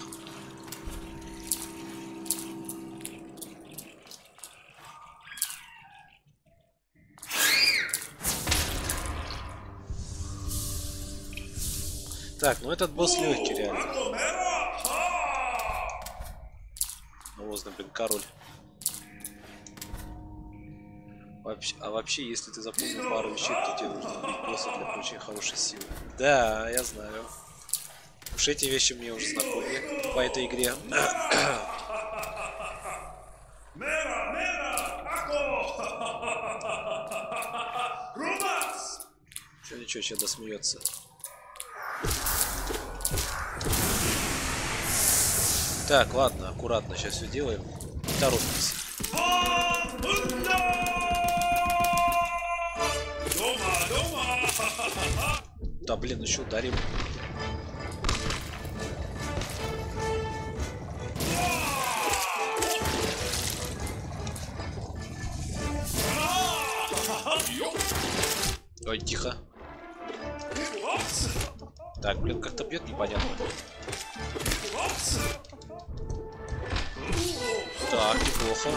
Так, ну этот босс легкий реально. Акомера! Ха! Навозный, блин, король. Вообще, а вообще, если ты запомнил пару вещей, то тебе нужно убить босса для получения хорошей силы. Да, я знаю. Уж эти вещи мне уже знакомы по этой игре. Все, ничего, сейчас досмеется. Так, ладно, аккуратно сейчас все делаем. Не торопимся. Да блин, еще ударим. Ой, тихо. Так, блин, как-то бьет непонятно. Так, неплохо.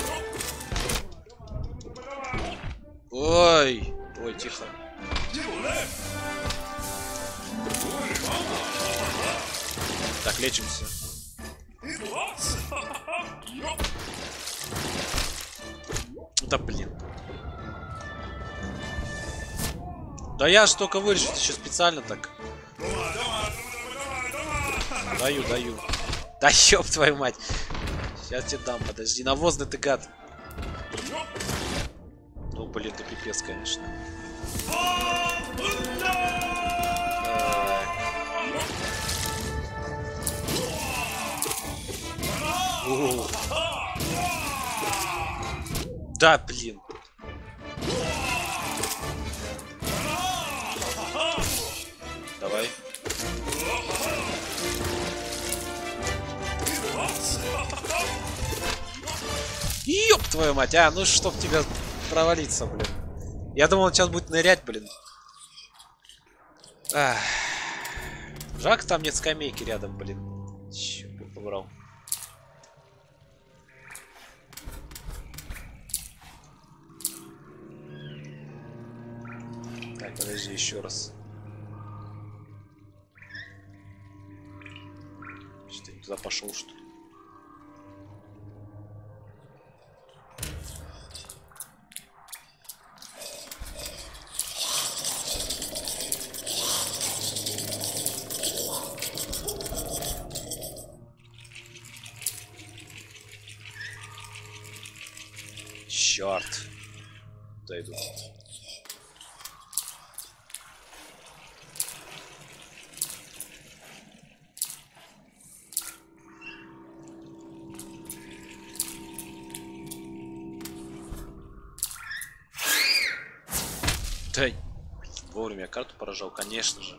Ой, ой, тихо. Так, лечимся. Да блин. Да я ж только вырежу, еще специально так. Даю, даю. Да ёб твою мать. Сейчас тебе дам, подожди. Навозный ты гад. Ну, блин, ты пипец, конечно. Да, блин. Ёб твою мать, а, ну чтоб тебя провалиться, блин. Я думал, он сейчас будет нырять, блин. Жалко, там нет скамейки рядом, блин. Чё, побрал. Так, подожди, еще раз. Что ты туда пошел, что ли? Черт. Дойду. Да, вовремя я карту поражал, конечно же.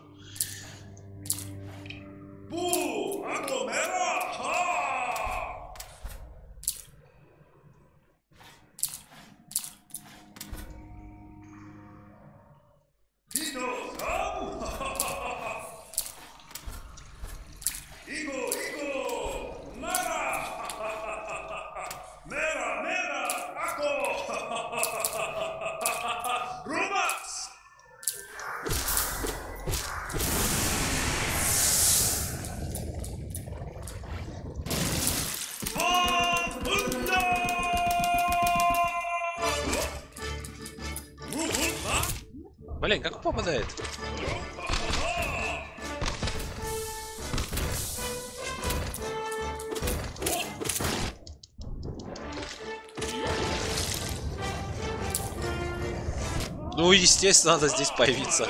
Попадает? Ну, естественно, надо здесь появиться.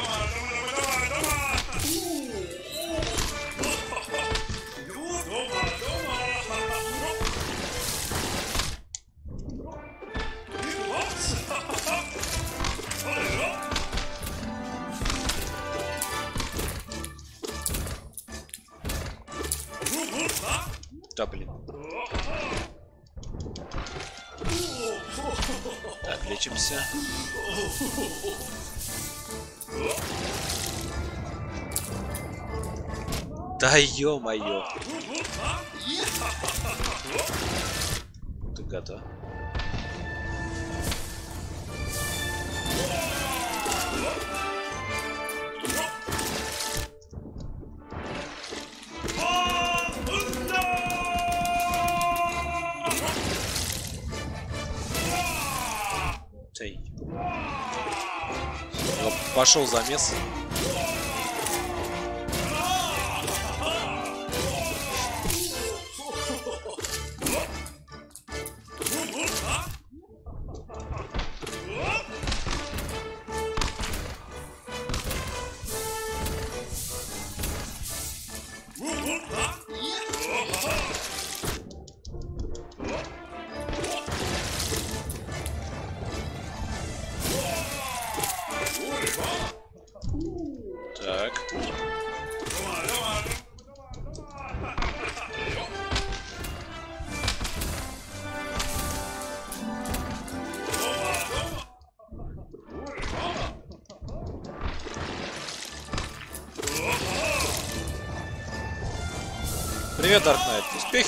Да ё-моё. Ты гада. Пошел замес.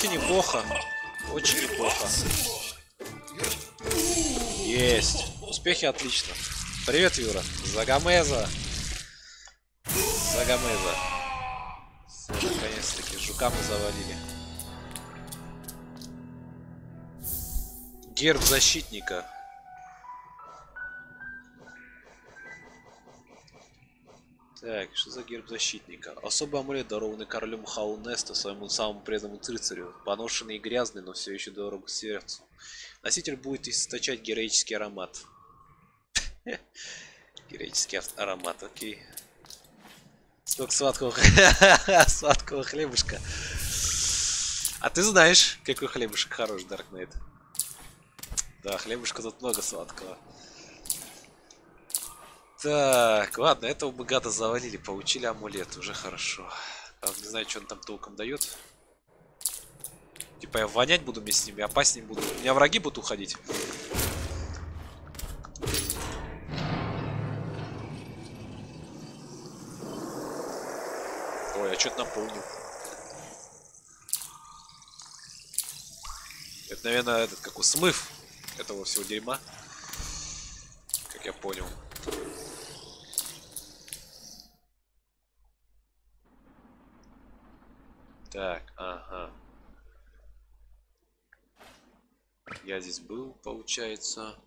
Успехи неплохо. Очень неплохо. Есть. Успехи отлично. Привет, Юра. Загамеза. Загамеза. Наконец-таки, жука мы завалили. Герб защитника. Защитника? Особый амулет, дарованный королем Хаунеста, своему самому преданному рыцарю. Поношенный и грязный, но все еще дорог сердцу. Носитель будет источать героический аромат. Героический аромат, окей. Сколько сладкого, сладкого хлебушка. А ты знаешь, какой хлебушек Dark Knight. Да, хлебушка тут много сладкого. Так, ладно, этого мы гада завалили, получили амулет, уже хорошо. Правда, не знаю, что он там толком дает. Типа я вонять буду вместе с ними, опаснее буду. У меня враги будут уходить. Ой, я что-то наполнил. Это, наверное, этот, как у смыв этого всего дерьма. Как я понял. Так, ага. Я здесь был, получается.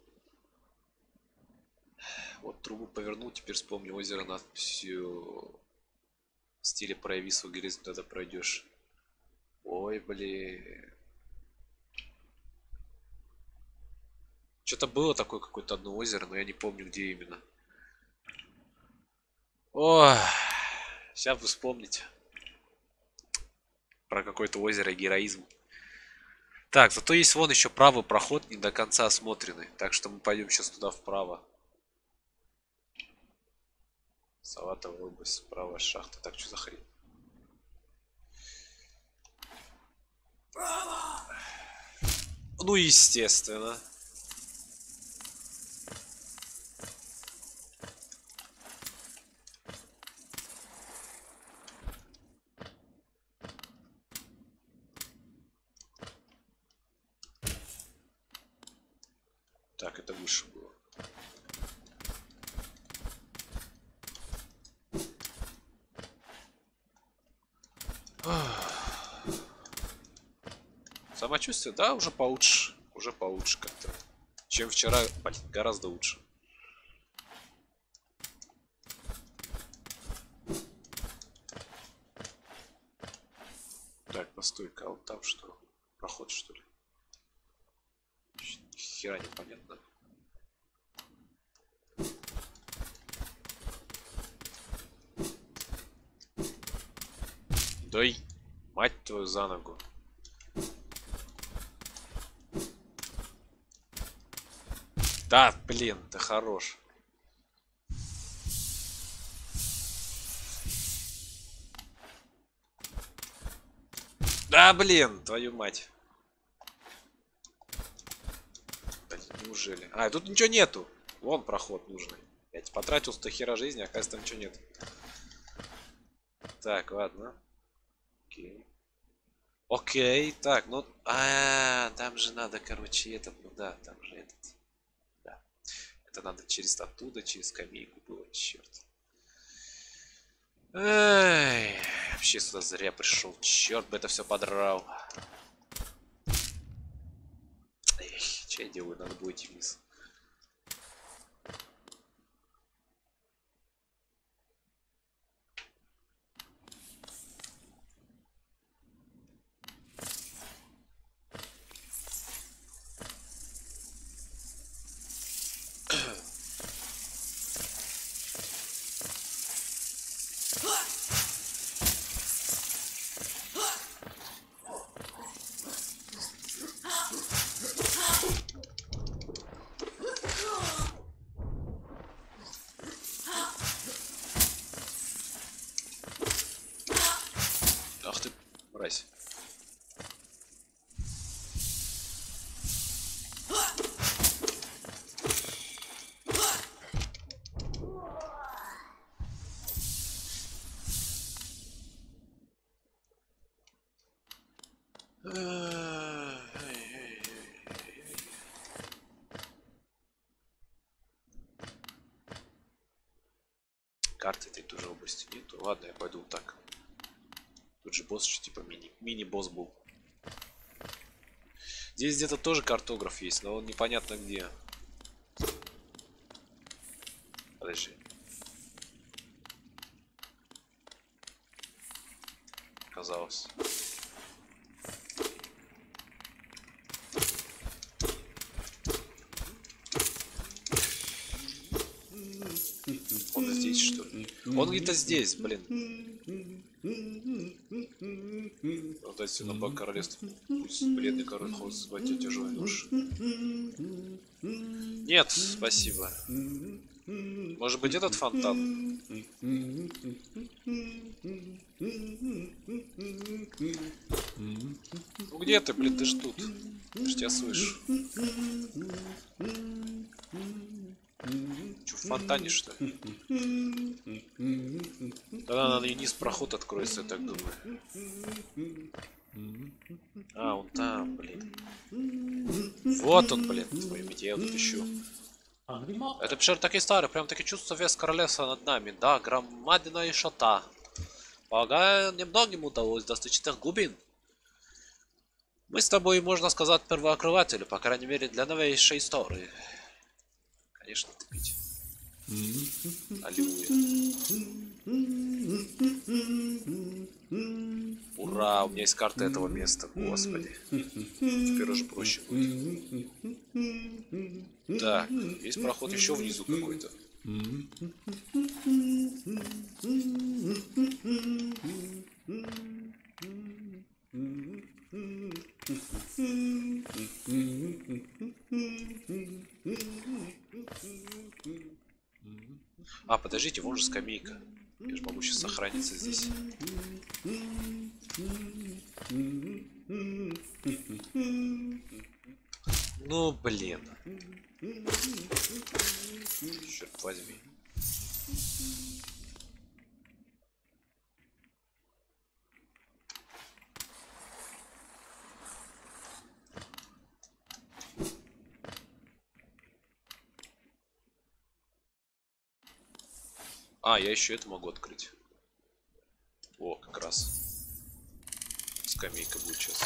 Вот трубу повернул, теперь вспомню озеро надписью в стиле прояви свой героизм, тогда пройдешь. Ой, блин. Что-то было такое какое-то одно озеро, но я не помню, где именно. Ой, сейчас бы вспомнить про какое-то озеро героизм. Так, зато есть вон еще правый проход, не до конца осмотренный. Так что мы пойдем сейчас туда вправо. Салатовая область, правая шахта. Так, что за хрень? Ну, естественно. Так, это выше было. Самочувствие, да, уже получше. Уже получше как-то. Чем вчера, блин, гораздо лучше. Постой-ка, а вот там что? Проход, что ли? Ни хера непонятно. Дай, мать твою за ногу. Да, блин, ты хорош. Да, блин, твою мать. Да неужели? А, тут ничего нету. Вон проход нужный. Я потратил 100 хера жизни, оказывается там ничего нет. Так, ладно. Окей. Так, ну... А, там же надо, короче, этот, ну да, там же этот. Да. Это надо через оттуда, через скамейку было, черт. Эй, вообще сюда зря пришел. Черт бы это все подрал. Эх, что я делаю? Надо будет идти вниз. Ах ты, мразь. Карты этой тоже области нету. Ладно, я пойду вот так. Тут же босс еще типа мини-босс был. Здесь где-то тоже картограф есть, но он непонятно где. Подожди. Казалось. Он здесь, что ли? Он где-то здесь, блин. Вот отсюда по королевству. Пусть бледный король ходит схватить тяжелый нож. Нет, спасибо. Может быть этот фонтан? Ну где ты, блин, ты ж тут? Я ж тебя слышу. Че, в фонтане, что ли? Тогда надо и низ проход откроется, я так думаю. А, он там, блин. Вот он, блин, твою его тут ищу. Это пещера такие старые, прям таки чувство вес королевства над нами. Да, громадина и шата. Полагаю, немногим удалось достичь этих глубин. Мы с тобой, можно сказать, первооткрыватели, по крайней мере, для новейшей истории. Конечно, ты пить. Аллилуйя. Ура, у меня есть карта этого места, господи. Теперь уже проще будет. Так, есть проход еще внизу какой-то. А, подождите, вон же скамейка. А, я еще это могу открыть. О, как раз. Скамейка будет сейчас.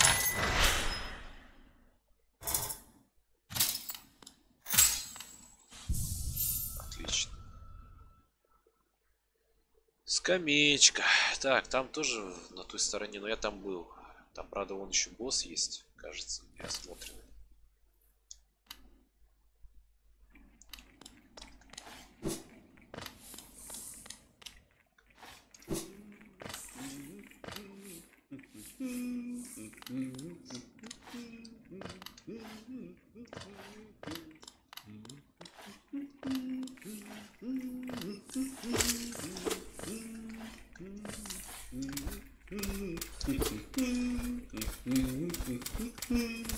Отлично. Скамеечка. Так, там тоже на той стороне, но я там был. Там, правда, вон еще босс есть, кажется, я смотрю.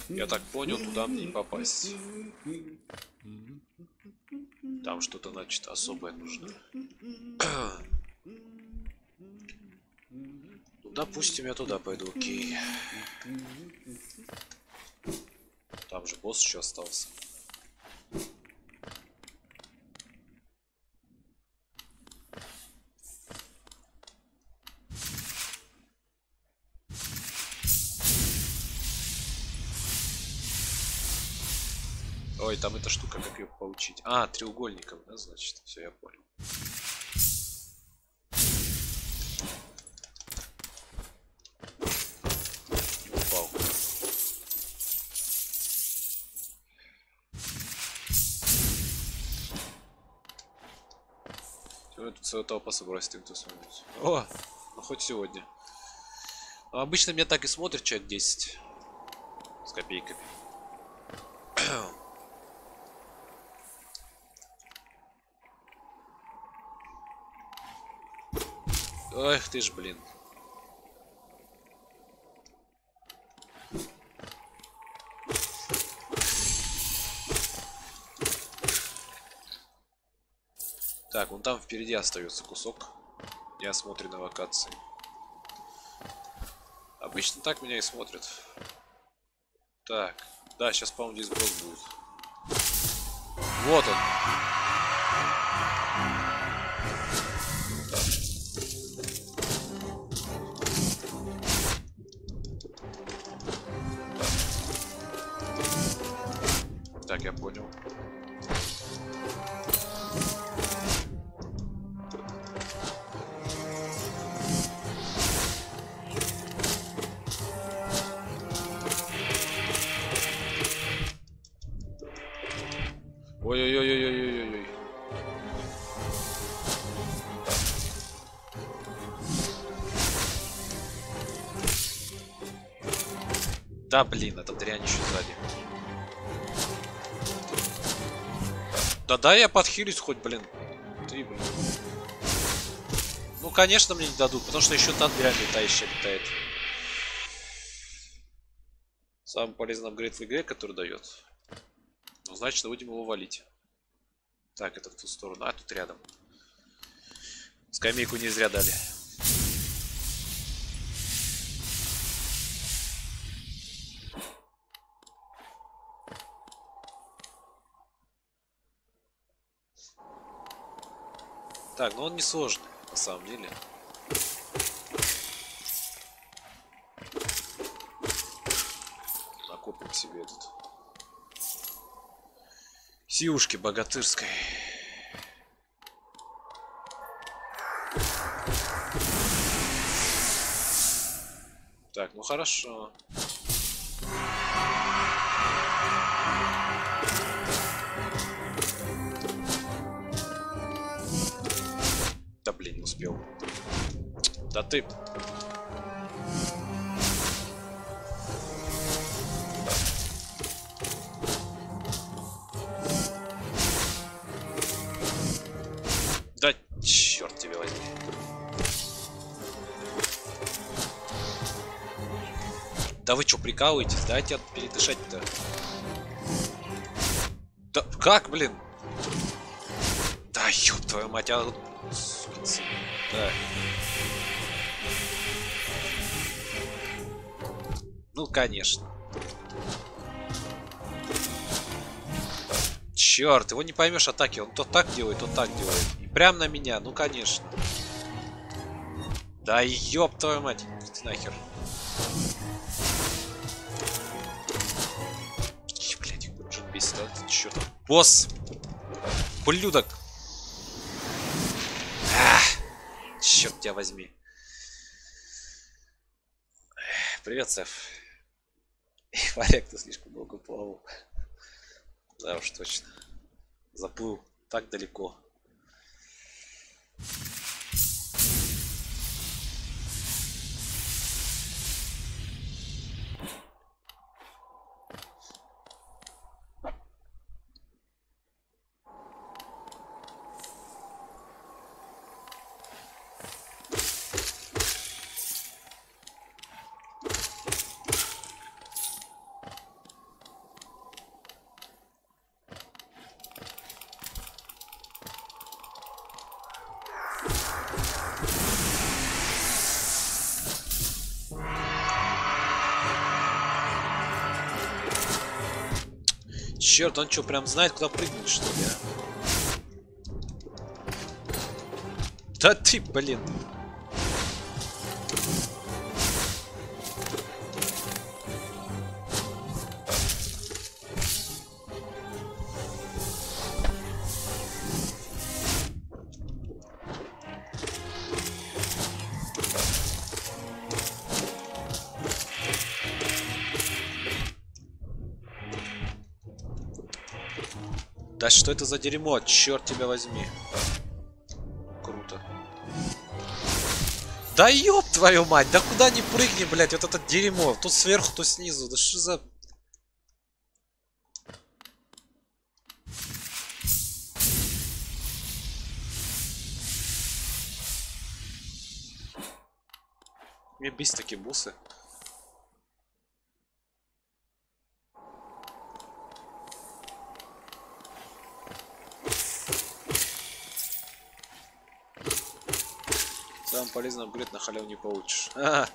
Я так понял, туда мне не попасть. Там что-то, значит, особое нужно. Ну, допустим, я туда пойду, окей. Там же босс еще остался. Там эта штука, как ее получить? А, треугольником, да, значит. Все, я понял. Сегодня тут целая толпа собралась, ты кто смотрит. О, ну хоть сегодня. Ну, обычно меня так и смотрят человек 10 с копейками. Эх ты ж, блин. Так, вон там впереди остается кусок неосмотренной локации. Обычно так меня и смотрят. Так, да, сейчас, по-моему, здесь босс будет. Вот он. Так, я понял. Ой-ой-ой-ой-ой-ой-ой. Да блин, это дрянь еще сзади. Да дай я подхилюсь хоть, блин. Ты, блин. Ну, конечно, мне не дадут, потому что еще та дрянь летающая летает. Самый полезный апгрейд в игре, который дает. Ну, значит, будем его валить. Так, это в ту сторону. А, тут рядом. Скамейку не зря дали. Так, ну он не сложный, на самом деле. Накопим себе этот. Сиушки богатырской. Так, ну хорошо. Да ты. Да черт тебе возьми. Да вы что, прикалываетесь? Дайте передышать-то. Да как, блин? Да ёб твою мать, а... сын. Да. Ну, конечно. Черт, его не поймешь атаки. Он то так делает, то так делает. И прям на меня, ну конечно. Да ёб твою мать. Ты нахер. Блядь, уже бесит, а? Чё там? Босс! Ублюдок! Ах, черт тебя возьми. Привет, Сеф. Варяг, ты слишком долго плавал. Да уж точно. Заплыл так далеко. Черт, он что, прям знает, куда прыгнуть, что ли, а? Да ты, блин. Что это за дерьмо? Черт тебя возьми. Круто. Да ёб твою мать, да куда не прыгни, блядь, вот это дерьмо. То сверху, то снизу. Да что за... Мне бесит такие боссы. Самый полезный апгрейд на халяву не получишь. А,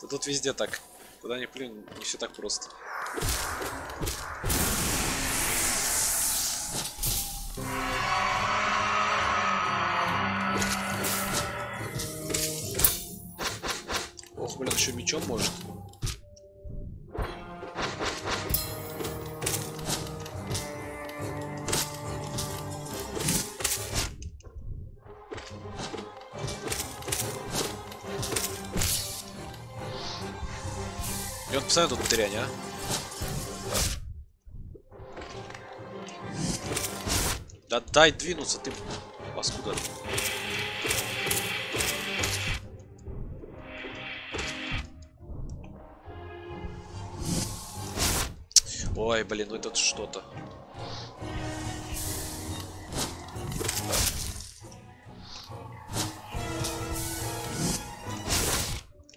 да тут везде так. Куда ни плюнь, не все так просто. Ох, блин, еще мечом может. И вот постоянно тут дрянь, а. Да дай двинуться, ты паскуда. Ой, блин, ну это что-то.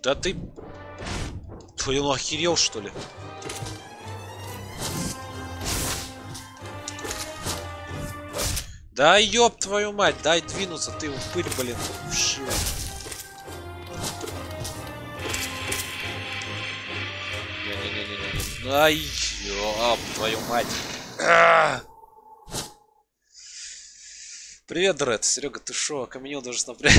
Да ты... Твой он охерел, что ли? Да ёб твою мать, дай двинуться, ты упырь, блин, вшивый. Не-не-не-не-не. Ай, ёб твою мать. А! Привет, Дред. Серега, ты шо, окаменел даже напря...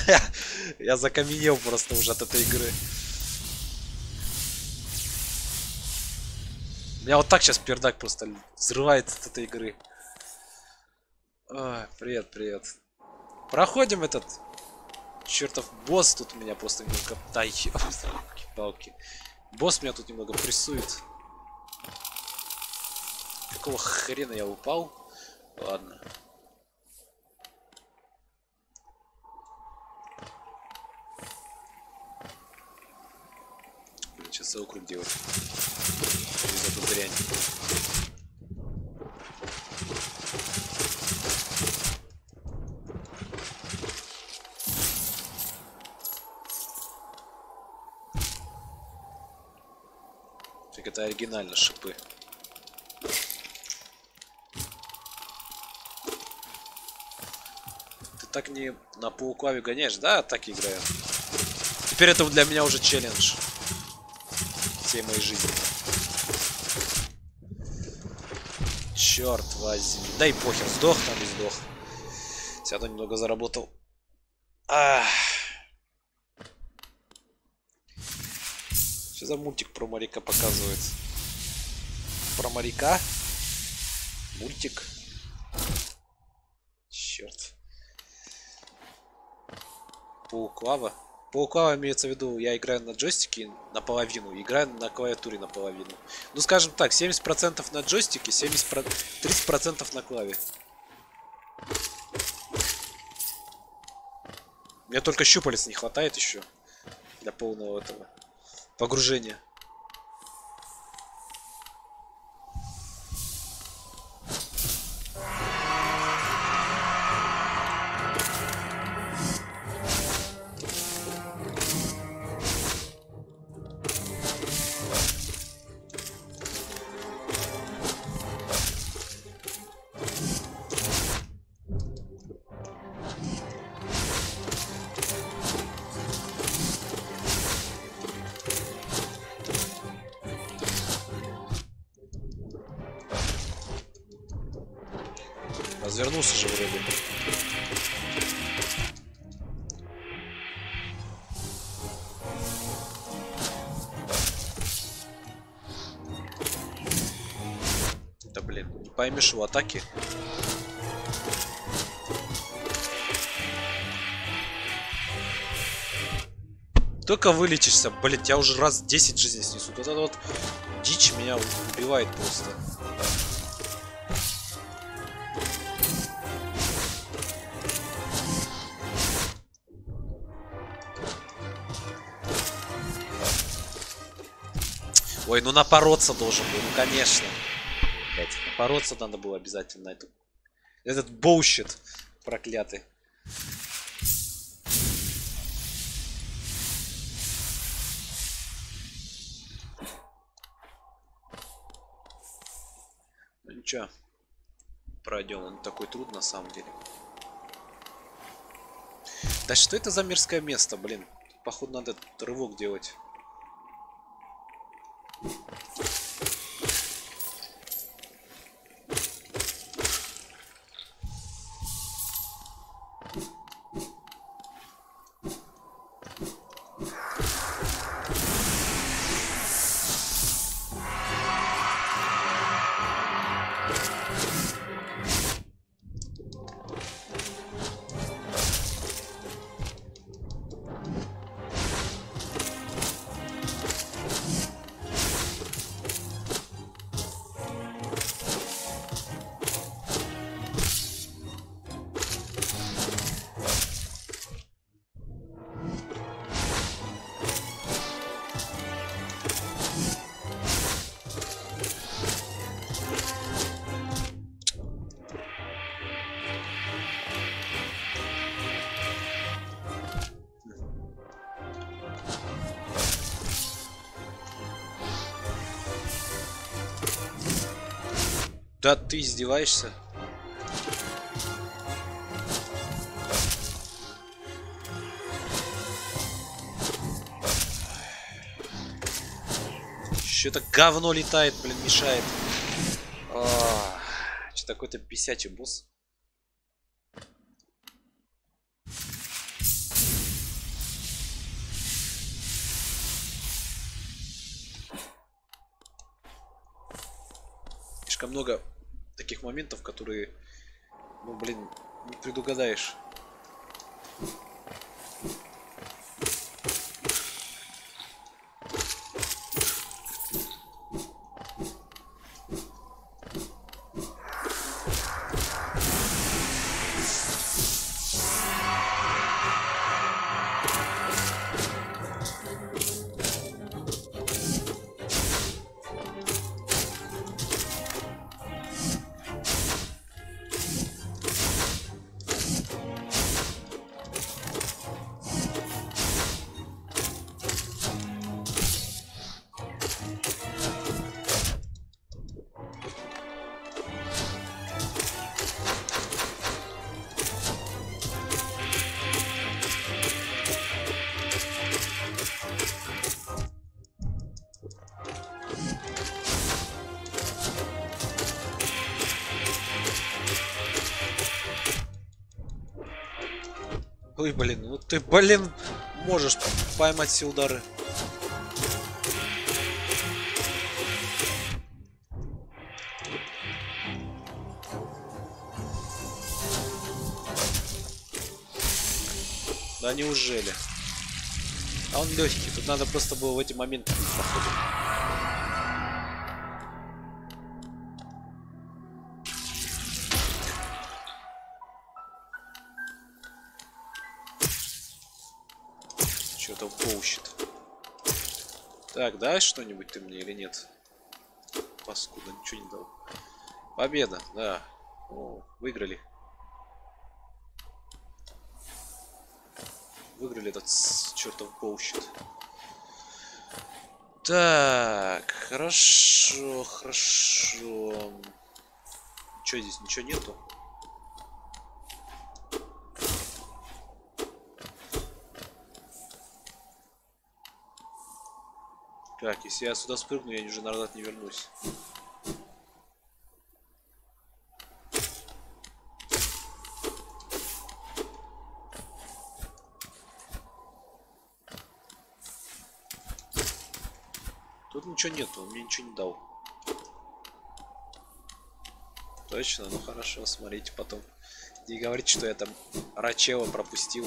Я закаменел просто уже от этой игры. У меня вот так сейчас пердак просто взрывается от этой игры. Ой, привет, привет. Проходим этот чертов босс тут меня просто немного... Да палки. Босс меня тут немного прессует. Какого хрена я упал? Ладно. Блин, сейчас за округ. Через эту дрянь. Так это оригинально шипы. Ты так не на паукаве гоняешь? Да, так играю. Теперь это для меня уже челлендж. Всей моей жизни. Черт возьми. Дай похер, сдох там и сдох. Все равно немного заработал. Ах. Что за мультик про моряка показывает? Про моряка? Мультик? Черт. Паук клаве имеется в виду, я играю на джойстике наполовину, играю на клавиатуре наполовину. Ну, скажем так, 70% на джойстике, 70 про- 30% на клаве. Мне только щупалец не хватает еще для полного этого погружения. Его атаки. Только вылечишься, блин, тебя уже раз 10 жизней снесут. Вот это вот дичь меня убивает просто. Ой, ну напороться должен был, ну конечно. Блять, напороться надо было обязательно эту. Этот боущит проклятый. Ну ничего. Пройдем, он такой труд на самом деле. Да что это за мерзкое место, блин? Походу надо рывок делать. Да ты издеваешься? Что-то говно летает, блин, мешает. Что такой-то бесячий босс. Моментов, которые, Ой, блин, ну ты, блин, можешь поймать все удары. Да неужели? А он легкий. Тут надо просто было в эти моменты походу. Так, дай что-нибудь ты мне или нет? Паскуда, ничего не дал. Победа, да. О, выиграли. Выиграли этот чертов bullshit. Так, хорошо, хорошо. Что здесь, ничего нету? Так, если я сюда спрыгну, я уже назад не вернусь. Тут ничего нету, он мне ничего не дал. Точно, ну хорошо, смотрите потом. Не говорите, что я там Рачева пропустил.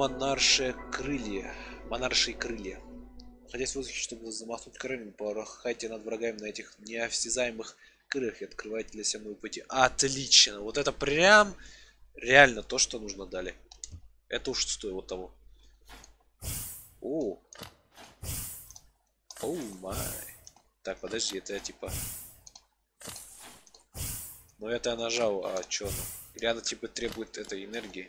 Монаршие крылья. Монаршие крылья. Находясь в воздухе, чтобы замахнуть крыльями, порхайте над врагами на этих неосязаемых крыльях и открывайте для себя новые пути. Отлично! Вот это прям реально то, что нужно дали. Это уж стоило того. О! Оу май. Так, подожди, это я типа... Ну это я нажал, а чё оно? Или она типа требует этой энергии?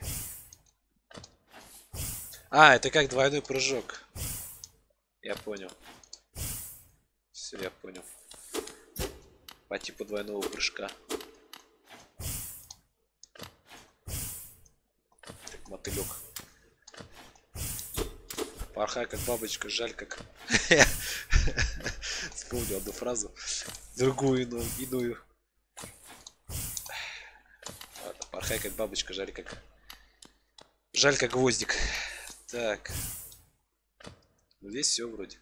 А, это как двойной прыжок. Я понял. Все, я понял. По типу двойного прыжка. Так, мотылек. Порхай как бабочка, жаль как. Вспомнил одну фразу. Другую иную. иную. Ладно, порхай как бабочка, жаль как... Жаль как гвоздик. Так. Ну, здесь все вроде.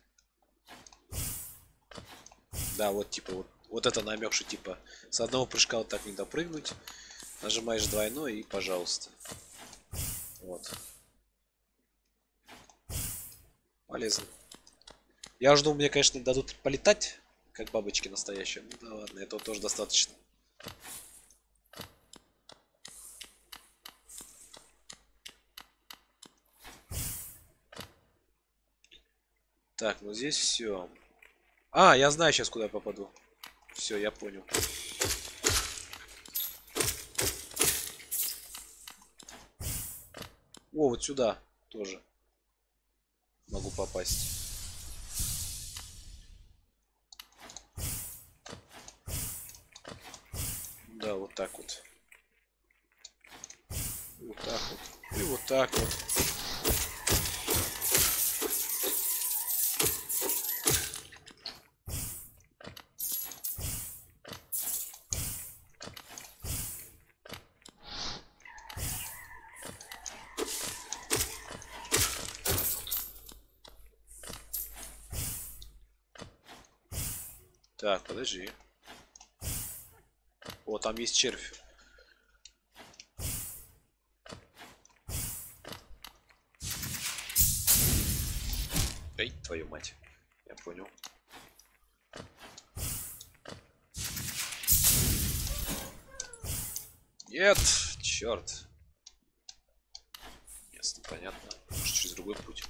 Да, вот типа вот, вот это намек, что типа с одного прыжка вот так не допрыгнуть. Нажимаешь двойной и пожалуйста. Вот. Полезно. Я жду, мне, конечно, дадут полетать, как бабочки настоящие. Ну да ладно, этого тоже достаточно. Так, ну здесь все. А, я знаю сейчас, куда я попаду. Все, я понял. О, вот сюда тоже могу попасть. Да, вот так вот. Вот так вот. И вот так вот. Так, подожди. О, там есть червь. Эй, твою мать. Я понял. Нет, черт. Ясно, понятно. Может, через другой путь.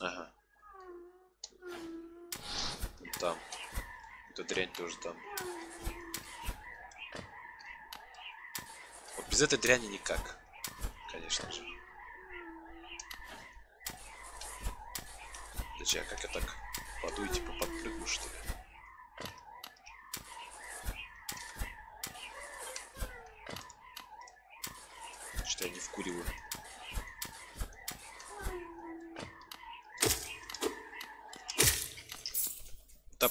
Ага. Там. Эта дрянь тоже там. Вот без этой дряни никак. Конечно же. Подожди, а как я так паду и типа подпрыгну, что ли? Что я не вкуриваю.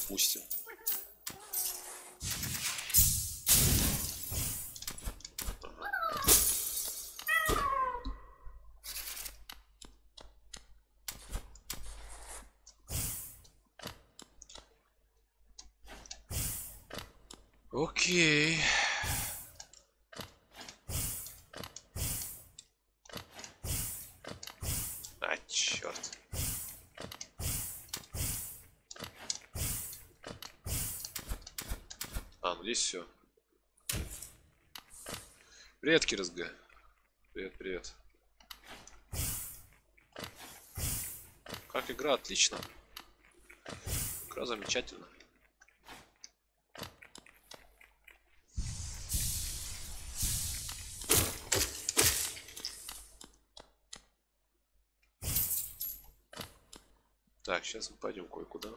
Допустим. Окей. А, черт. А, ну здесь все. Привет, Кирсга. Привет, привет. Как игра, отлично. Игра замечательно. Так, сейчас мы пойдем кое-куда.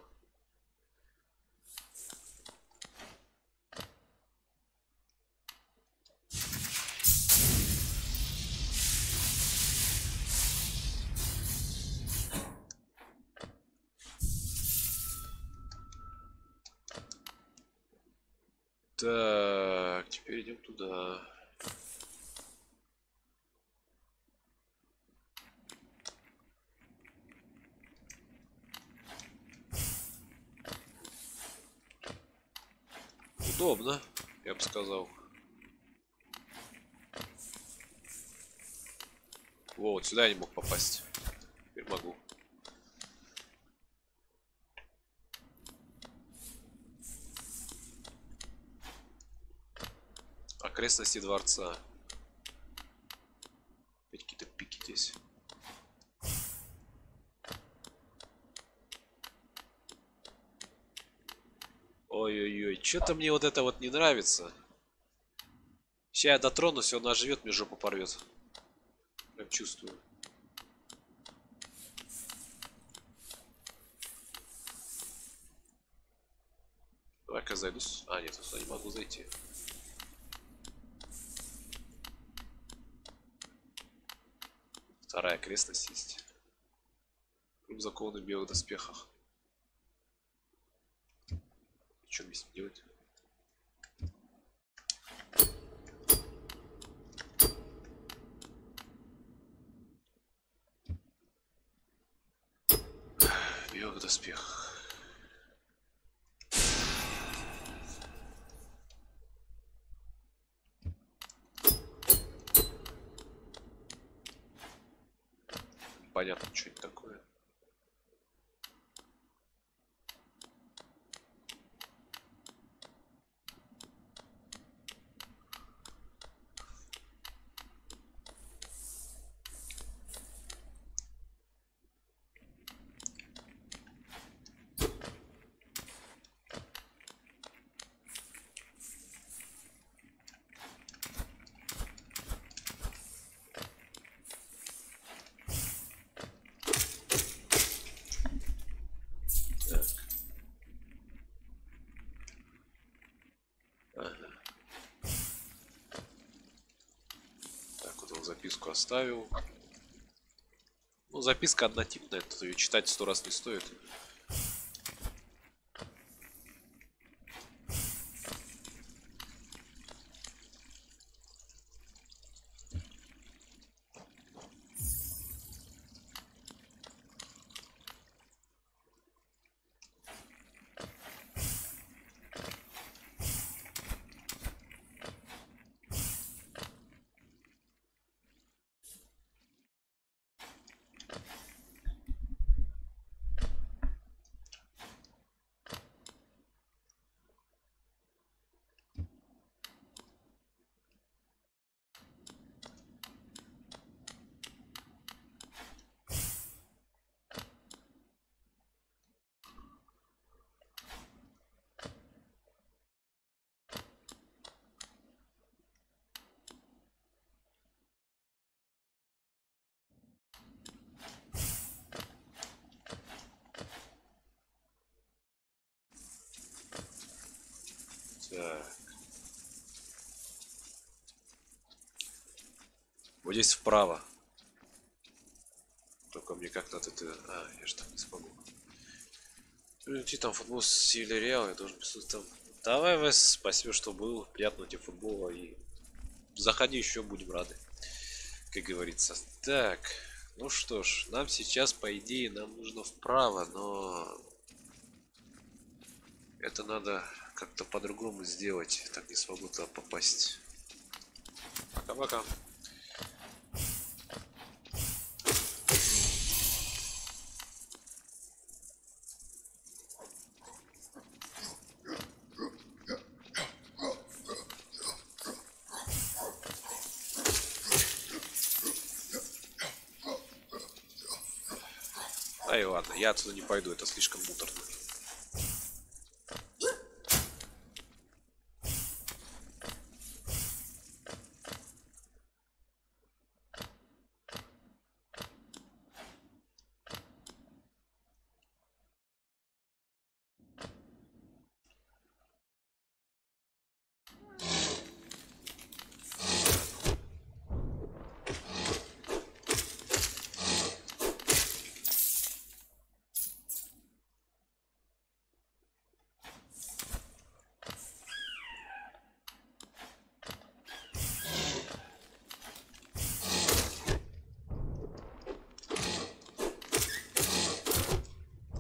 Так, теперь идем туда. Удобно, я бы сказал. Во, вот сюда я не мог попасть. Теперь могу. Окрестности дворца. Опять какие-то пики здесь. Ой-ой-ой, что-то мне вот это вот не нравится. Сейчас я дотронусь, он оживет, мне жопу порвет. Прям чувствую. Давай-ка зайду. А, нет, сюда не могу зайти. Вторая окрестность есть. Круг в белых доспехах. Что мне с ним делать? В белых доспехах. Понятно, что это такое. Так. Ага. Так, вот он записку оставил. Ну, записка однотипная, тут ее читать сто раз не стоит. Так. Вот здесь вправо. Только мне как надо это... А, я же так не смогу. Идти там футбол с Севильяреал, я должен присутствовать там. Давай, Вес, спасибо, что был. Приятного тебе футбола и заходи еще, будем рады. Как говорится. Так, ну что ж, нам сейчас, по идее, нам нужно вправо, но... Это надо как-то по-другому сделать. Так не смогу туда попасть. Пока-пока. Ай, ладно, я отсюда не пойду, это слишком муторно.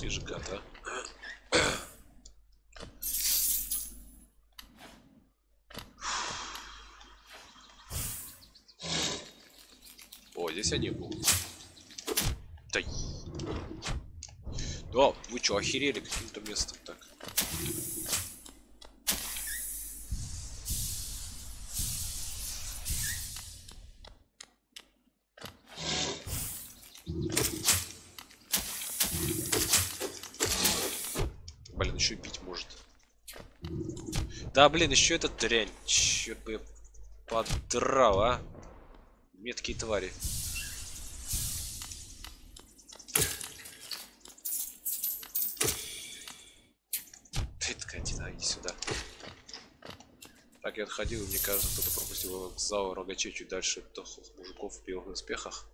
Ты же гад, а? О, здесь они будут. Да. Да, вы что, охерели каким-то местом так? Блин, еще и пить может. Да, блин, еще этот дрянь. Черт бы подрал, а. Меткие твари. Ты скотина, иди сюда. И мне кажется, кто-то пропустил зал рогачей чуть дальше дохлых мужиков в белых доспехах.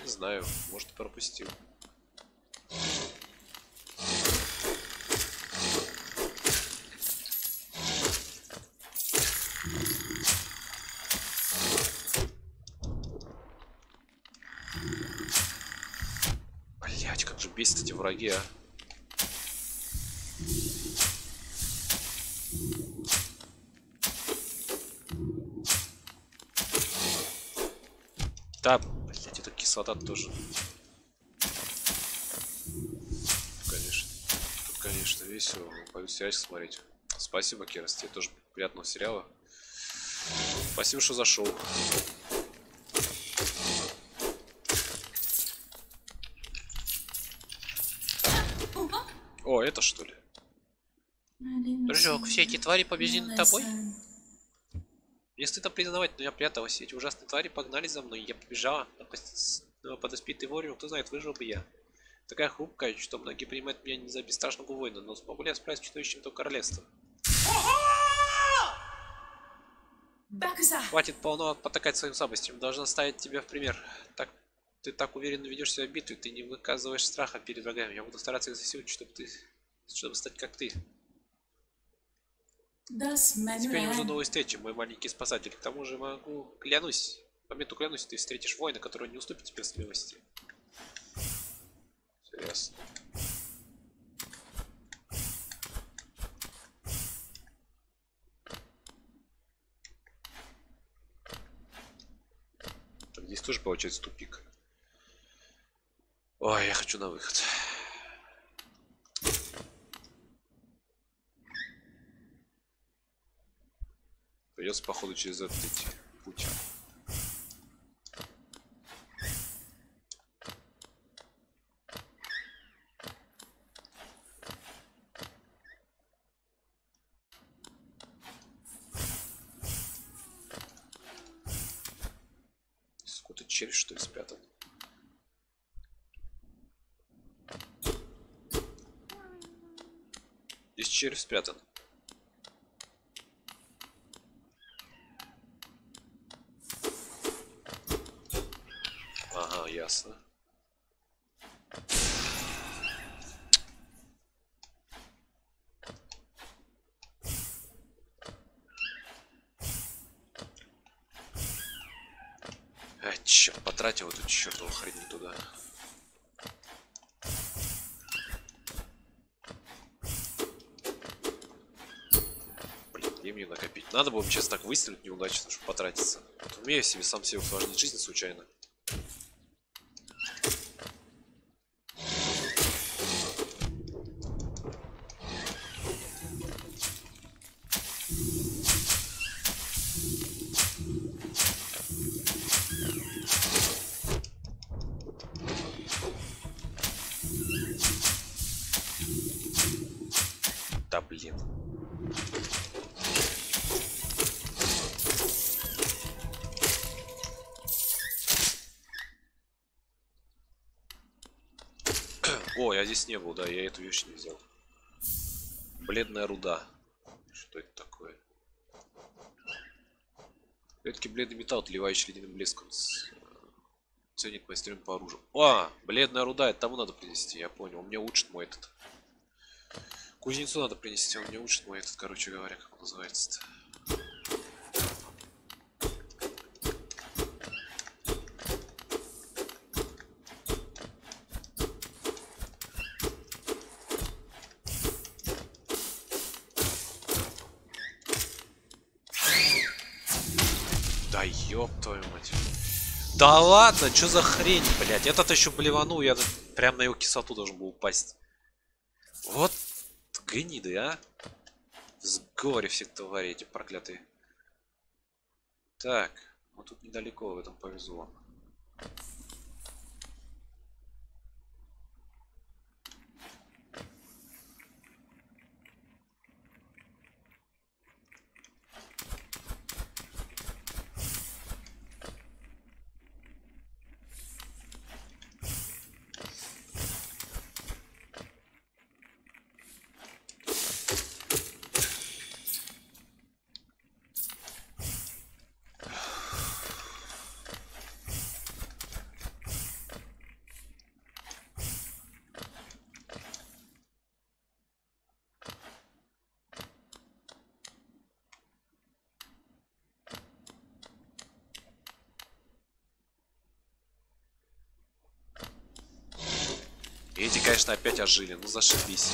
Не знаю, может пропустил. Блять, как же бесит эти враги, а. Кислота тоже. Конечно. Тут, конечно, весело. Пойду сериал смотреть. Спасибо, Керас, тебе тоже приятного сериала. Спасибо, что зашел. О, это что ли? Дружок, все эти твари над тобой? Мне стыдно признавать, но я пряталась. Эти ужасные твари погнали за мной. Я побежала, но подоспит вовремя, кто знает, выжил бы я. Такая хрупкая, что многие принимают меня не за бесстрашного воина, но смогу ли я справиться с чудовищем то королевства? Хватит полно потакать своим слабостям. Должна ставить тебя в пример. Так ты так уверенно ведешь себя в битве, ты не выказываешь страха перед врагами. Я буду стараться изо всех, чтобы ты, чтобы стать как ты. Теперь Manuel. новой встречи, мой маленький спасатель. К тому же могу, клянусь, моменту клянусь, ты встретишь воина, который не уступит тебе смелости. Так, здесь тоже получается тупик. Ой, я хочу на выход. Придется, походу, через этот путь. Червь, что спрятан. Здесь червь спрятан. Зачем потратил эту чертову хрень не туда? Блин, времени бы сейчас так выстрелить неудачно, чтобы потратиться. Вот умею себе сам себе усложнить жизнь случайно. Я здесь не был, да, я эту вещь не взял. Бледная руда. Что это такое? Редкий бледный металл, отливающий ледяным блеском. С- Ценит мастерин по оружию. А, бледная руда, это тому надо принести, я понял. Он мне улучшит мой этот. Кузнецу надо принести, он мне улучшит мой этот, короче говоря, как он называется-то. Да ёб твою мать. Да ладно, что за хрень, блядь? Этот еще блеванул, я прям на его кислоту должен был упасть. Вот гниды, а. В сговоре все твари эти проклятые. Так, вот тут недалеко, в этом повезло. И эти, конечно, опять ожили. Ну зашибись.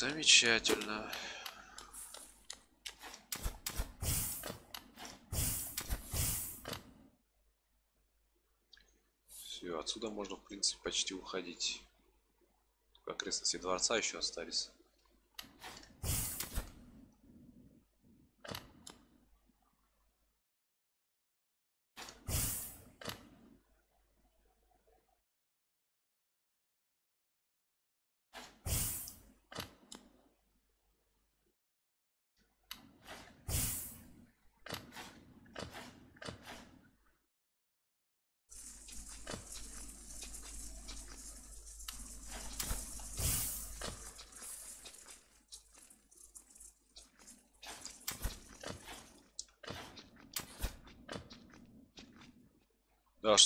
Замечательно. Все, отсюда можно, в принципе, почти уходить. Окрестности дворца еще остались.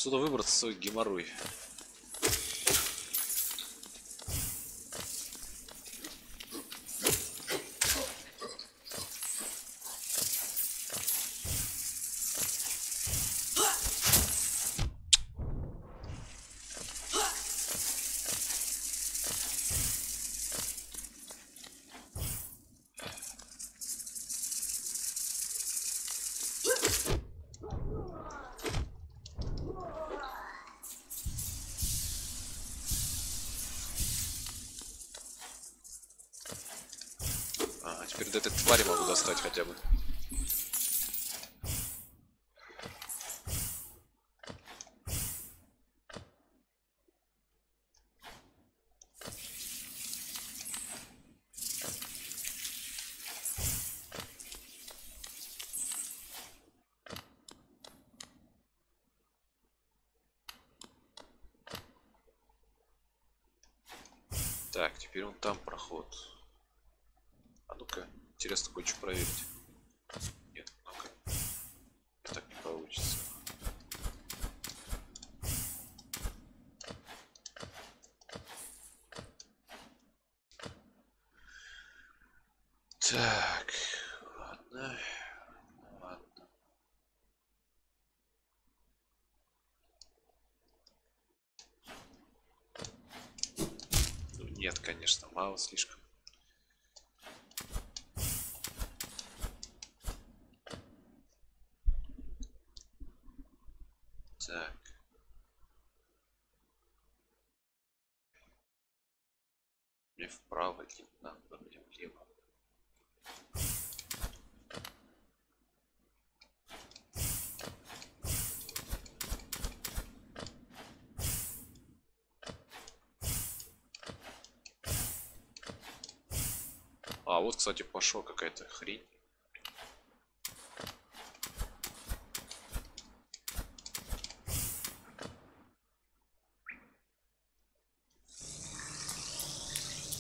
Да, что-то выбраться свой геморрой. А, теперь до этой твари могу достать хотя бы. Так, теперь он там проход. А ну-ка, интересно кое-что проверить. Нет, ну-ка. Так не получится. Так, ладно. Ладно. Ну, Нет, конечно, мало слишком. Так. Мне вправо или надо, мне влево. А, пошел какая-то хрень.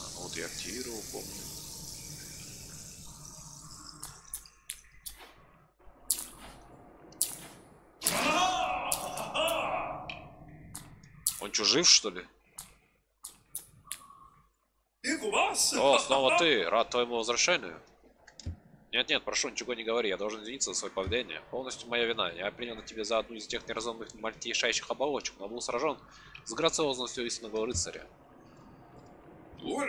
А, ну вот я активировал, помню. Он что, жив, что ли? О, снова ты! Рад твоему возвращению. Нет-нет, прошу, ничего не говори, я должен извиниться за свое поведение. Полностью моя вина. Я принял на тебе за одну из тех неразумных мальтейшайших оболочек, но был сражен с грациозностью истинного рыцаря.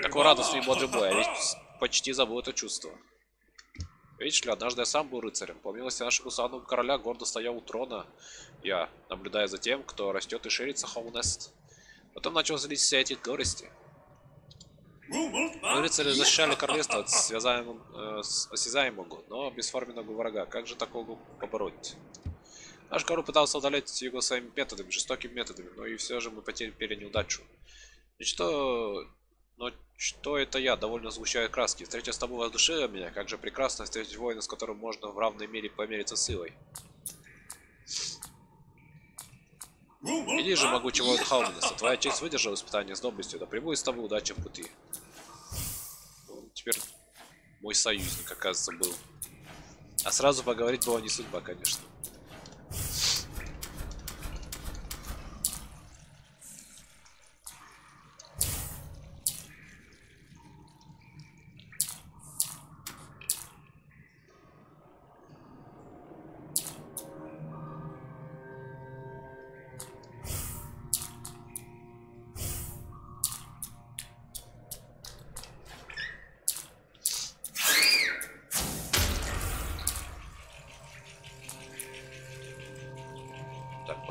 Какой радостный и бодрый бой, я ведь почти забыл это чувство. Видишь ли, однажды я сам был рыцарем. По милости нашего славного короля гордо стоял у трона. Я, наблюдая за тем, кто растет и ширится Хоунест. Потом начал злить все эти горести. Рыцари защищали королевство от связаемым, э, осязаемого, но бесформенного врага. Как же такого побороть? Наш король пытался удалять его своими методами, жестокими методами, но и все же мы потерпели неудачу. И что... Но что это я, довольно сгущаю краски. Встреча с тобой воздушила меня, как же прекрасно встретить воина, с которым можно в равной мере помериться силой. Иди же, могучий воин Хаунеса, твоя честь выдержала испытание с доблестью, да прибудет с тобой удача в пути. Ну, теперь мой союзник, оказывается, был. А сразу поговорить было не судьба, конечно.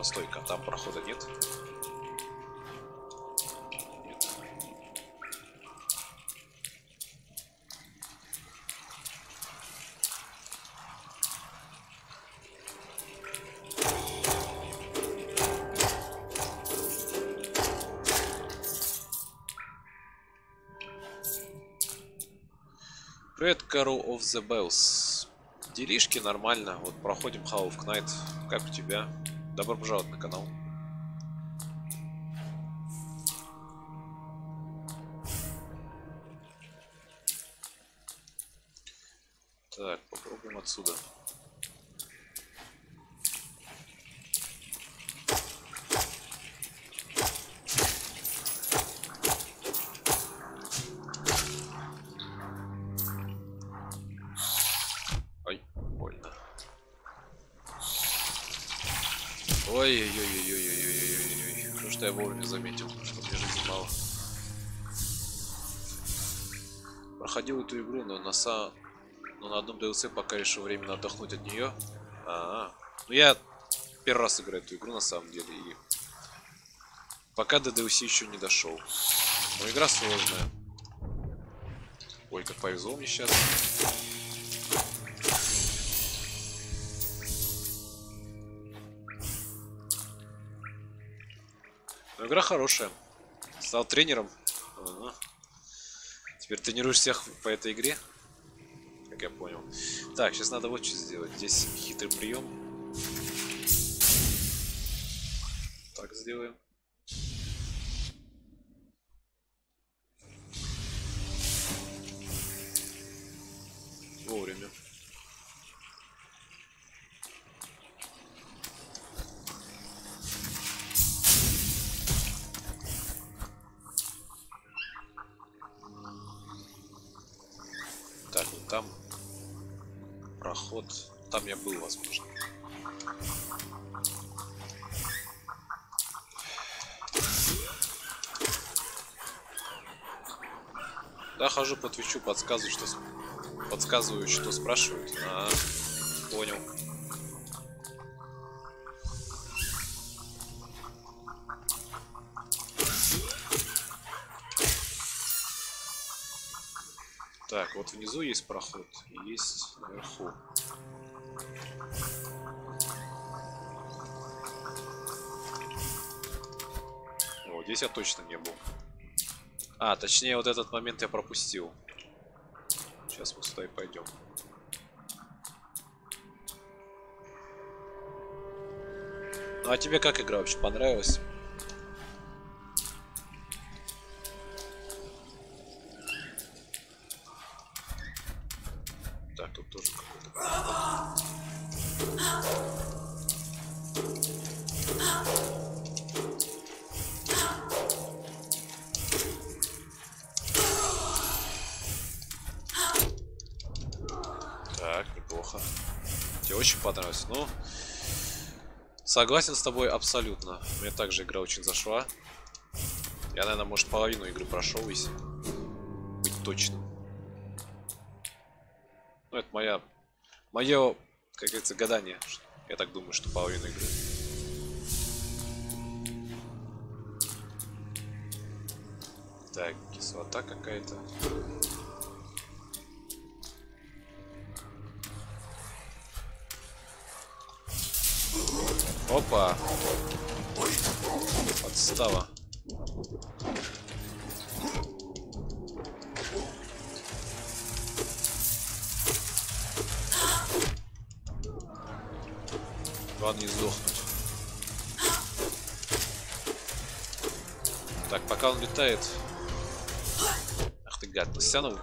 Постой-ка, там прохода нет? Нет. Привет, Carol of the Bells. Делишки нормально. Вот проходим Half of Knight. Как у тебя? Добро пожаловать на канал. Игру, но но на одном DLC пока решил временно отдохнуть от нее. А, -а. ну я первый раз играю эту игру на самом деле и пока до DLC еще не дошел. Но игра сложная. Ой, как повезло мне сейчас. Но игра хорошая. Стал тренером. Ага. Теперь тренируешь всех по этой игре? Я понял. Так, сейчас надо вот что сделать. Здесь хитрый прием. Так сделаем. Хожу по твичу, подсказываю, что с- подсказываю, что спрашивают. А, понял. Так, вот внизу есть проход, есть наверху. О, здесь я точно не был. А, точнее, вот этот момент я пропустил. Сейчас и пойдем. Ну а тебе как игра вообще понравилась? Согласен с тобой абсолютно. Мне также игра очень зашла. Я, наверное, может, половину игры прошел, если быть точным. Ну, это моя... Мое, как говорится, гадание. Я так думаю, что половина игры. Так, кислота какая-то. Опа! Подстава. Главное не сдохнуть. Так, пока он летает. Ах ты гад, стянул.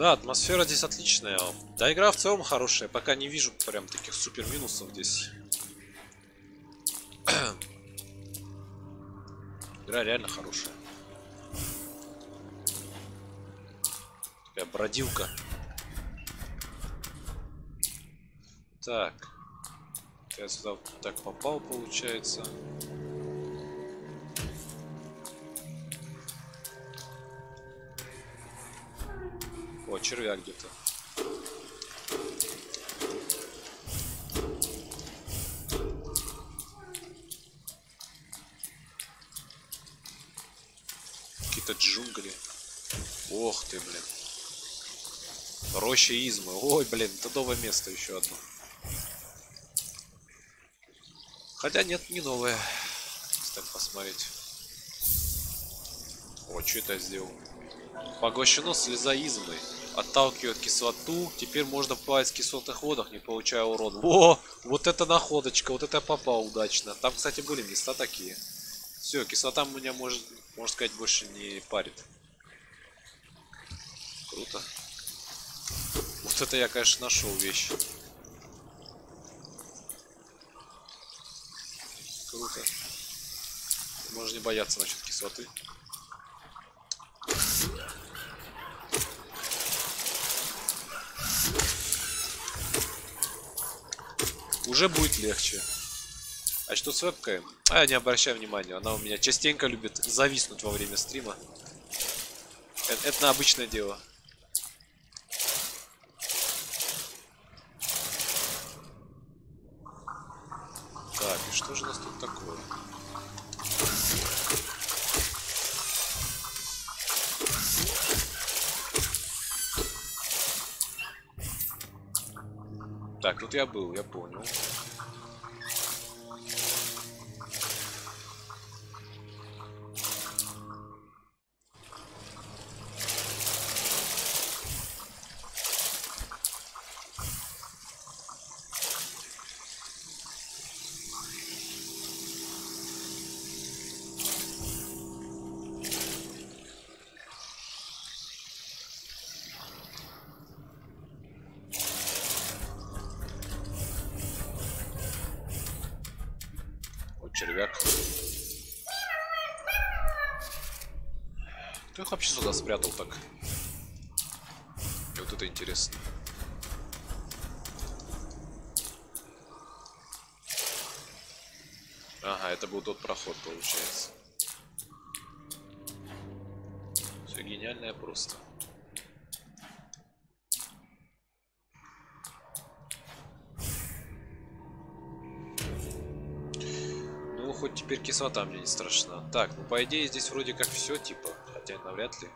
Да, атмосфера здесь отличная. Да, игра в целом хорошая. Пока не вижу прям таких супер минусов здесь. Игра реально хорошая. Такая бродилка. Так. Я сюда так попал, получается. Червяк где-то. Какие-то джунгли. Ох ты, блин. Роща Измы. Ой, блин, это новое место еще одно. Хотя нет, не новое. Так посмотреть. О, что это сделал? Поглощено слеза измы. Отталкивает кислоту. Теперь можно плавать в кислотных водах, не получая урона. О, вот это находочка. Вот это я попал удачно. Там, кстати, были места такие. Все, кислота меня, может, можно сказать, больше не парит. Круто. Вот это я, конечно, нашел вещь. Круто. Можно не бояться насчет кислоты. Уже будет легче. А что с вебкой? А, не обращай внимания. Она у меня частенько любит зависнуть во время стрима. Это, это обычное дело. Так, и что же у нас тут такое? Так, тут я был, я понял. Вот червяк. Кто их вообще сюда спрятал так? Мне вот это интересно. Ага, это был тот проход, получается. Все гениальное просто. Ну, хоть теперь не страшна. Так, ну по идее здесь вроде как все, типа. Хотя навряд ли.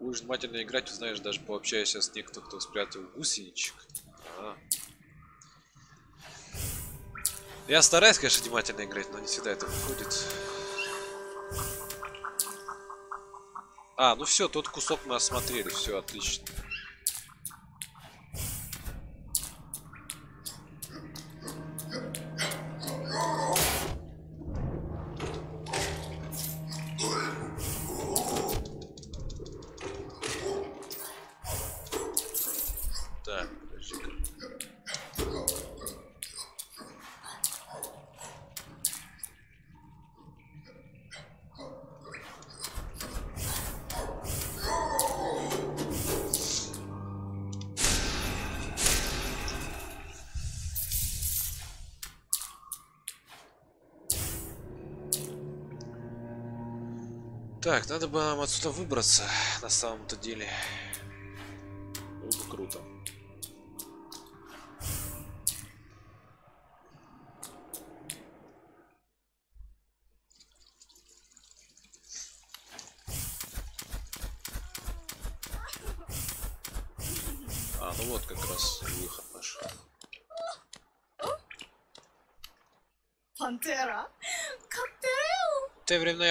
Будешь внимательно играть, узнаешь, даже пообщаешься с некоторым, кто спрятал гусеничек. А. Я стараюсь, конечно, внимательно играть, но не всегда это выходит. А, ну все, тот кусок мы осмотрели, все отлично. Надо бы нам отсюда выбраться на самом-то деле.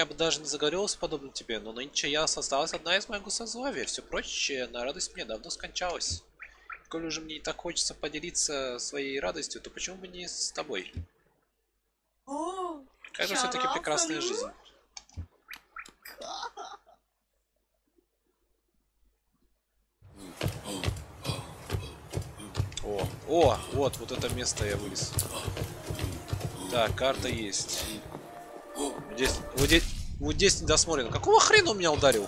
Я бы даже не заговорился подобно тебе, но нынче я осталась одна из моего сословия. Все прочее на радость мне давно скончалась. Коль уже мне и так хочется поделиться своей радостью, то почему бы не с тобой? О, Какая же все-таки прекрасная жизнь. О, о, вот, вот это место я вылез. Так, карта есть. Здесь, вот здесь, вот здесь недосмотрено. Какого хрена он меня ударил?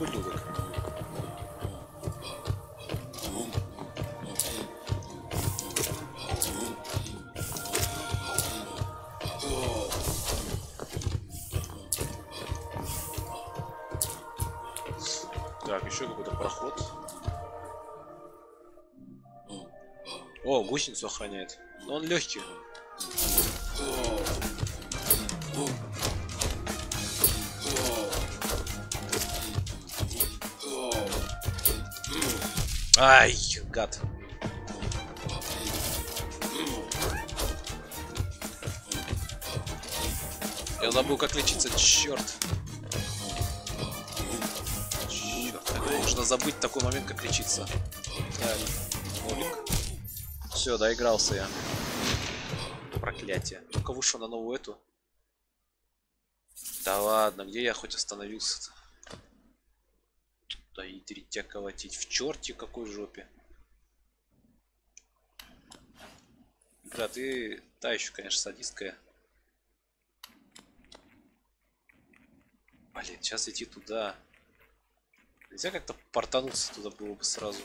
Ублюдок. Так, еще какой-то проход. О, гусеницу охраняет. Но он легкий. Ай, гад. Я забыл, как лечиться, черт. забыть такой момент, как лечиться. Все, доигрался я. Проклятие. Ну-ка вышел на новую эту. Да ладно, где я хоть остановился-то? Тебя колотить в черте какой жопе. Да, ты та еще, конечно, садистская. Блин, сейчас идти туда. Нельзя как-то портануться туда было бы сразу.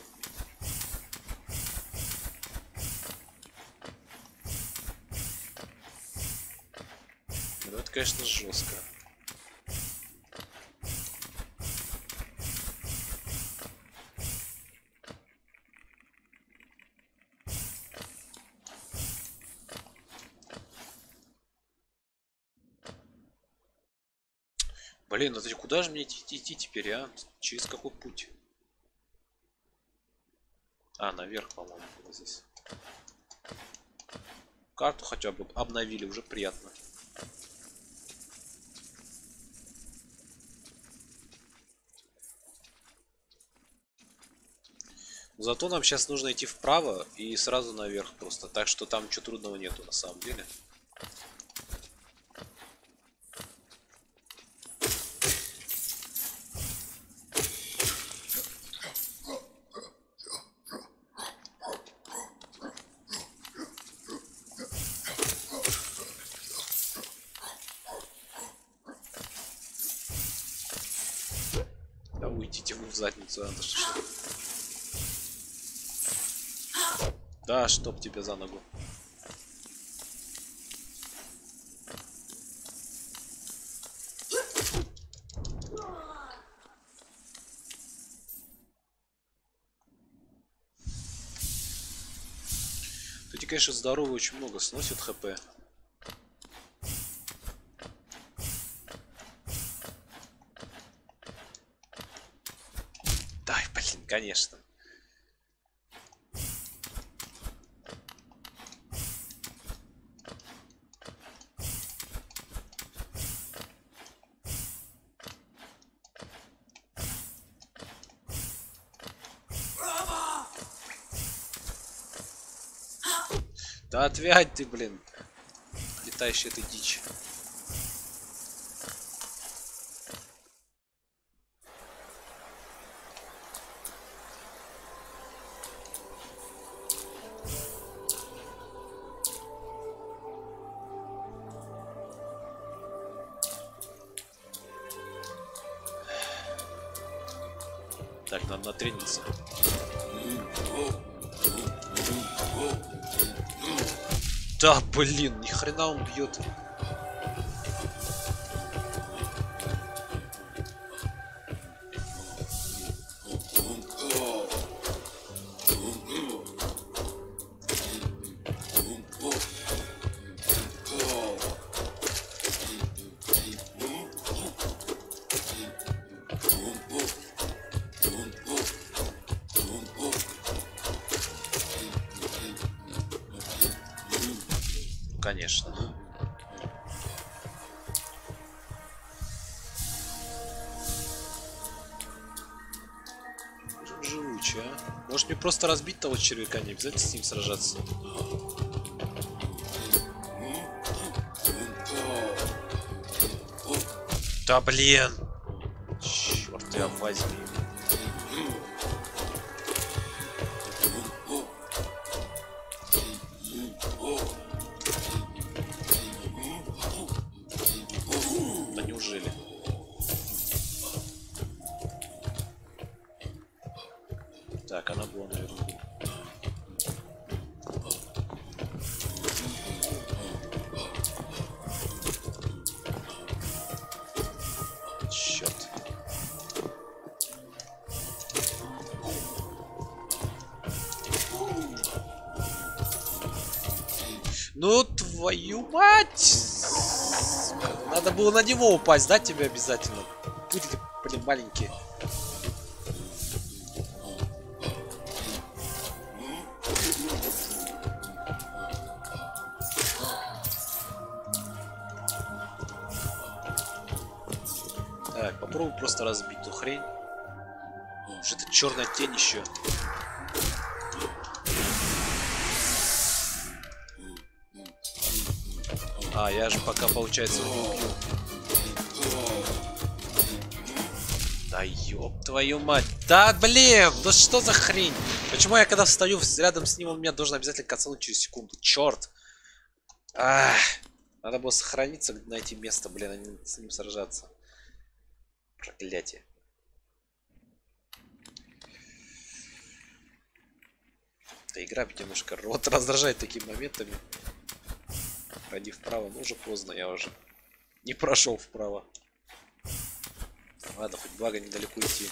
Ну это, конечно, жестко. Блин, ну это куда же мне идти, теперь, а? Через какой путь? А, наверх, по-моему, здесь. Карту хотя бы обновили, уже приятно. Зато нам сейчас нужно идти вправо и сразу наверх просто. Так что там ничего трудного нету на самом деле. Да уйдите да чтоб тебе за ногу. Эти, конечно, здоровые очень много сносят хп. Да, блин, конечно. Да отвянь ты, блин. Летающая ты дичь. Натрениться. Да, блин, ни хрена он бьет. Просто разбить того червяка, не обязательно с ним сражаться. Да блин! Было на него упасть, да, тебе обязательно? Путь, блин, маленький. Так, попробуй просто разбить ту хрень. Что-то черная тень еще. А, я же пока, получается, убью. Да ёб твою мать. Да блин, да что за хрень? Почему я когда встаю рядом с ним, он меня должен обязательно кацануть через секунду? Черт. Ах, надо было сохраниться, найти место, блин, а не с ним сражаться. Проклятие. Эта игра немножко рот раздражает такими моментами. Ходи вправо, ну уже поздно, я уже не прошел вправо. Ладно, хоть благо недалеко идти.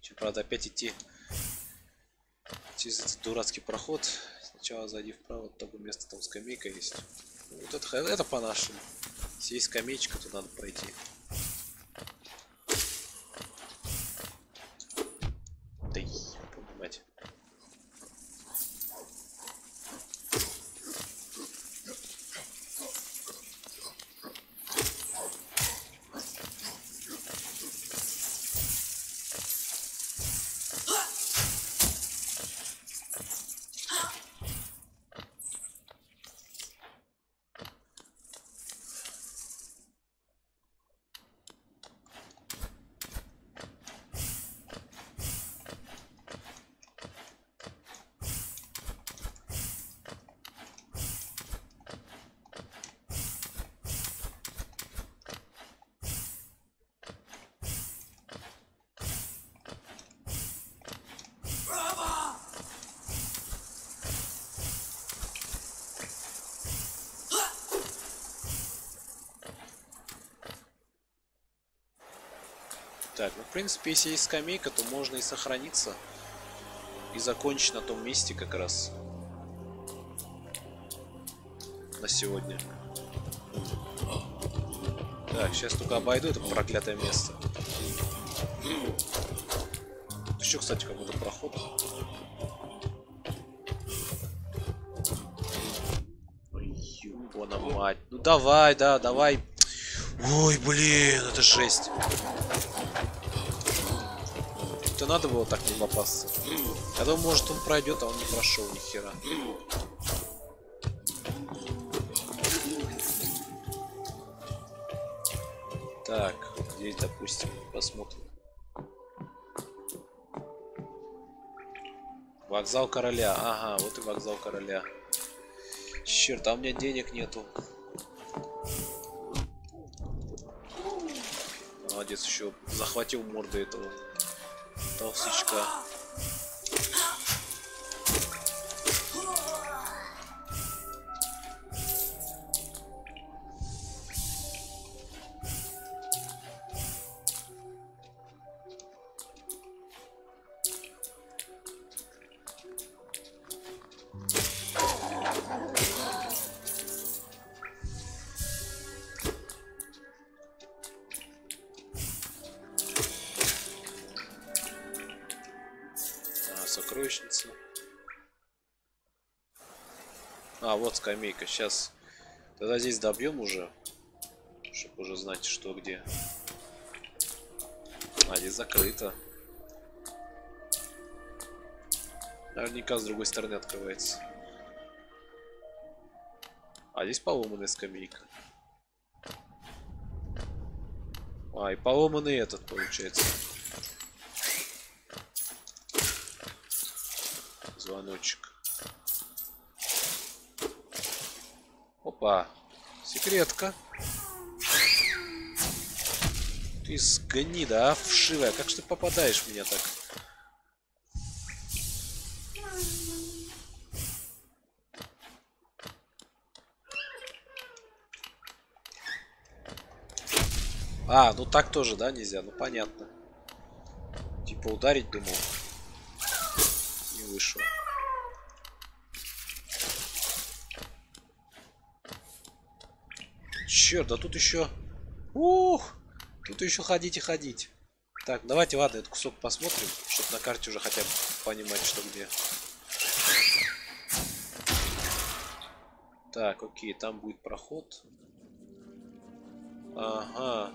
Чем, правда, опять идти через этот дурацкий проход. Сначала зайди вправо, там место, там скамейка есть. Ну, Вот это, это по-нашему. Если есть скамеечка, то надо пройти. Да ёбану мать. Так, ну в принципе, если есть скамейка, то можно и сохраниться. И закончить на том месте как раз. На сегодня. Так, сейчас только обойду это проклятое место. Еще, кстати, какой-то проход. Ой, мать. Ну давай, да, давай. Ой, блин, это жесть. Надо было так не попасться. Я думал, может он пройдет, а он не прошел ни хера. Так, здесь, допустим, посмотрим. Вокзал короля. Ага, вот и вокзал короля. Черт, а у меня денег нету. Молодец, еще захватил морду этого толстячка. Скамейка. Сейчас. Тогда здесь добьем уже. Чтобы уже знать, что где. А, здесь закрыто. Наверняка с другой стороны открывается. А, здесь поломанная скамейка. А, и поломанный этот, получается. Звоночек. Опа. Секретка. Ты сгнида, а, вшивая. Как же ты попадаешь в меня так? А, ну так тоже, да, нельзя? Ну понятно. Типа ударить думал. Не вышло. Черт, да тут еще... Ух! Тут еще ходить и ходить. Так, давайте, ладно, этот кусок посмотрим, чтобы на карте уже хотя бы понимать, что где. Так, окей, там будет проход. Ага.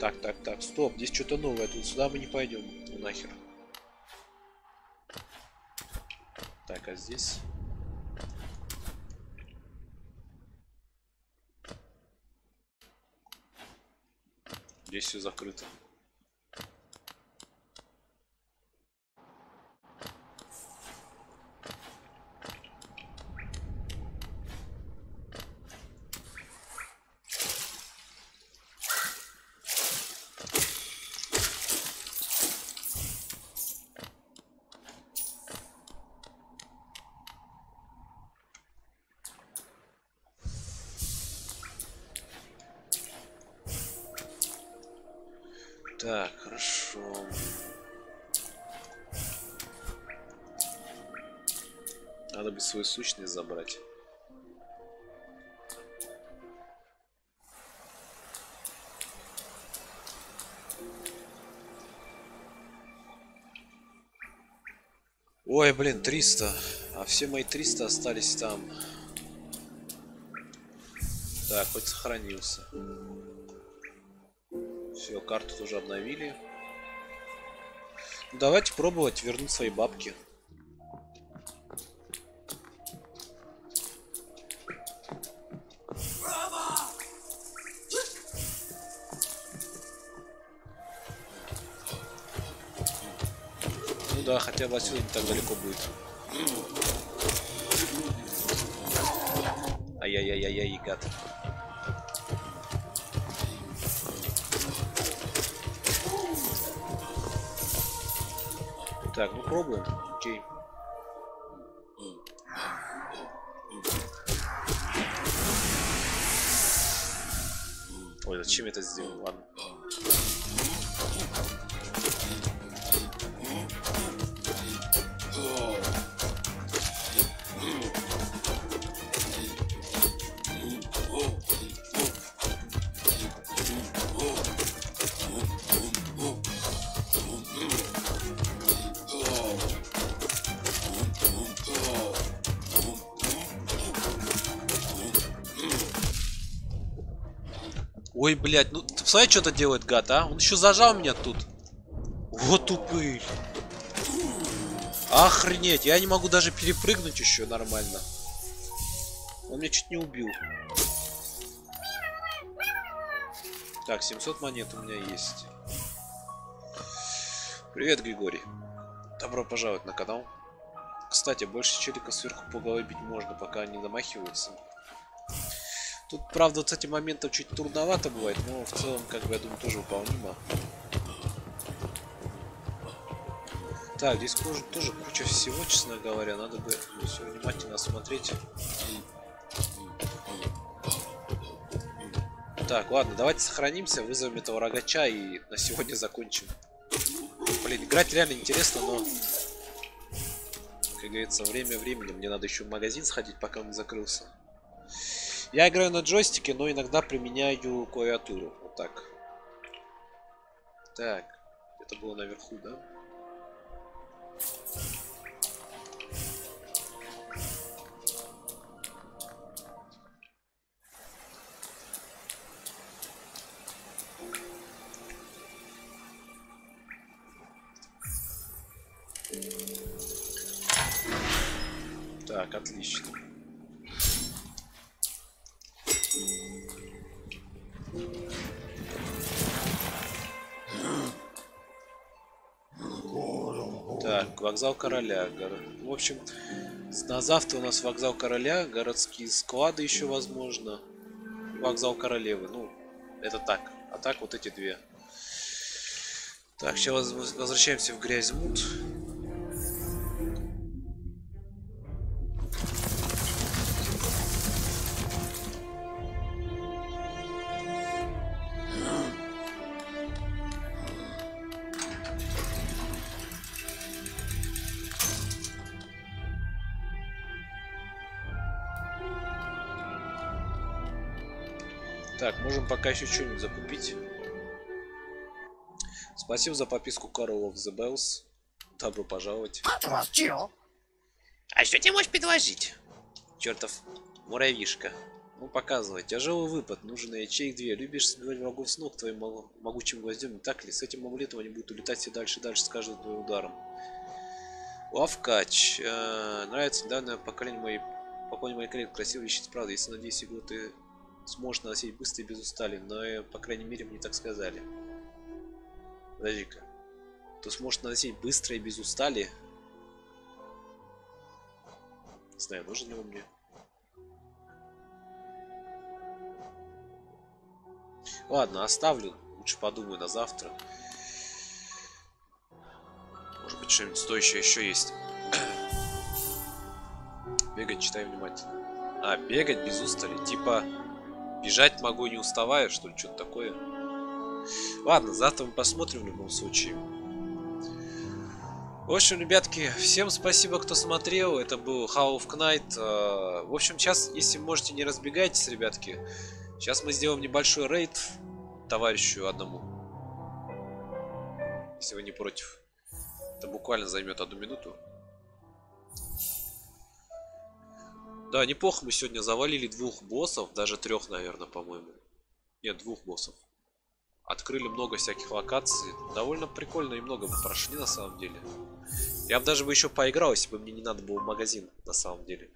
Так, так, так, стоп, здесь что-то новое. Тут сюда мы не пойдем. Ну нахер. Так, а здесь? Здесь все закрыто. Сущность забрать. Ой, блин, 300. А все мои 300 остались там. Так, хоть сохранился. Все, карту тоже обновили. Давайте пробовать вернуть свои бабки. Хотя бы отсюда не так далеко будет. Ай-яй-яй-яй, гад. Так, ну пробуем. Окей. Ой, зачем я это сделал? Ладно. Ой, блядь, ну ты посмотри, что-то делает гад, а? Он еще зажал меня тут. Вот тупый. Охренеть, я не могу даже перепрыгнуть еще нормально. Он меня чуть не убил. Так, 700 монет у меня есть. Привет, Григорий. Добро пожаловать на канал. Кстати, больше челика сверху по голове бить можно, пока они замахиваются. Тут, правда, вот с этим моментом чуть трудновато бывает, но в целом, как бы, я думаю, тоже выполнимо. Так, здесь тоже, тоже куча всего, честно говоря. Надо бы все внимательно осмотреть. Так, ладно, давайте сохранимся, вызовем этого рогача и на сегодня закончим. Блин, играть реально интересно, но... Как говорится, время временем. Мне надо еще в магазин сходить, пока он закрылся. Я играю на джойстике, но иногда применяю клавиатуру. Вот так. Так. Это было наверху, да? Так, вокзал короля. Горо- В общем, на завтра у нас вокзал короля, городские склады еще возможно. Вокзал королевы. Ну, это так. А так вот эти две. Так, сейчас возвращаемся в Грязьмут. Пока еще что-нибудь закупить. Спасибо за подписку Carol of the Bells. Добро пожаловать. А что тебе можешь предложить? Чертов Муравишка. Ну, показывай. Тяжелый выпад. Нужен ячеек две. Любишь сбивать врагов с ног твоим могу- могучим гвоздем, не так ли? С этим амулетом они будут улетать все дальше и дальше с каждым твоим ударом. Лавкач. Э, нравится недавнее поколение моей... Пополни моей коллекции. Красивая вещица, правда. Если, надеюсь, его ты сможешь наносить быстро и без устали. Но, по крайней мере, мне так сказали. Подожди-ка. Ты сможешь наносить быстро и без устали? Не знаю, нужен ли он мне. Ладно, оставлю. Лучше подумаю на завтра. Может быть, что-нибудь стоящее еще есть. Бегать, читай внимательно. А, бегать без устали. Типа, бежать могу не уставая, что ли, что-то такое. Ладно, завтра мы посмотрим в любом случае. В общем, ребятки, всем спасибо, кто смотрел. Это был How of Knight. Э, В общем, сейчас, если можете, не разбегайтесь, ребятки. Сейчас мы сделаем небольшой рейд товарищу одному. Если вы не против. Это буквально займет одну минуту. Да, неплохо мы сегодня завалили двух боссов, даже трех, наверное, по-моему. Нет, двух боссов. Открыли много всяких локаций. Довольно прикольно и много мы прошли на самом деле. Я бы даже бы еще поиграл, если бы мне не надо было магазин, на самом деле.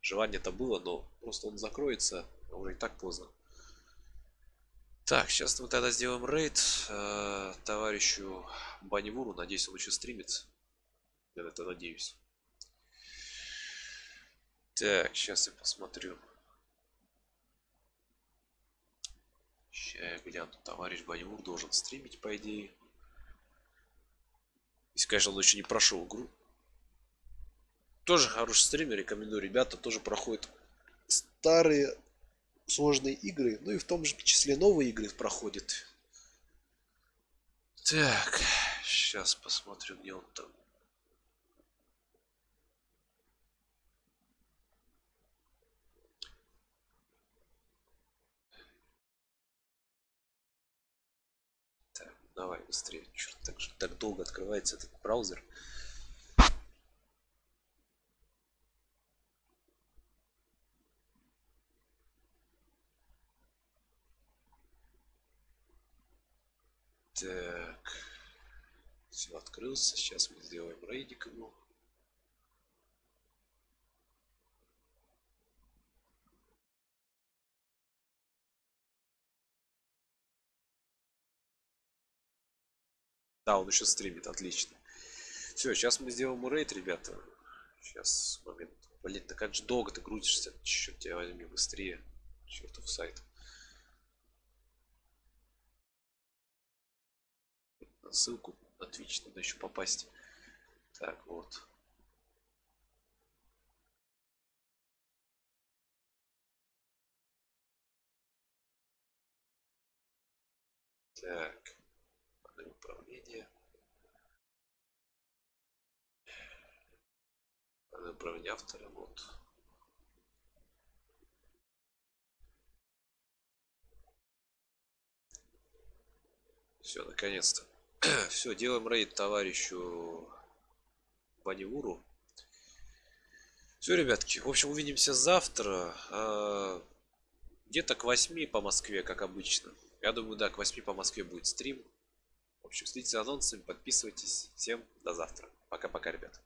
Желание-то было, но просто он закроется, а уже и так поздно. Так, сейчас мы тогда сделаем рейд э, товарищу Банивуру. Надеюсь, он еще стримится. Я на это надеюсь. Так, сейчас я посмотрю. Сейчас я гляну. Товарищ Банивур должен стримить, по идее. Если, конечно, он еще не прошел игру. Тоже хороший стример, рекомендую. Ребята тоже проходят старые сложные игры. Ну и в том же числе новые игры проходят. Так, сейчас посмотрю, где он там. Так, давай быстрее. Черт, так, так долго открывается этот браузер. Так. Все открылся. Сейчас мы сделаем рейдик ему. Да, он еще стримит, отлично. Все, сейчас мы сделаем рейд, ребята. Сейчас момент. Блин, да как же долго ты грузишься? Черт тебя возьми, быстрее. Чертов сайт. Ссылку на Twitch надо еще попасть. Так, вот. Так. Управления автора. Вот. Все, наконец-то. Все, делаем рейд товарищу Банивуру. Все, ребятки, в общем, увидимся завтра. а, Где-то к 8 по Москве, как обычно. Я думаю, да, к 8 по Москве будет стрим. В общем, следите за анонсами, подписывайтесь. Всем до завтра. Пока-пока, ребята.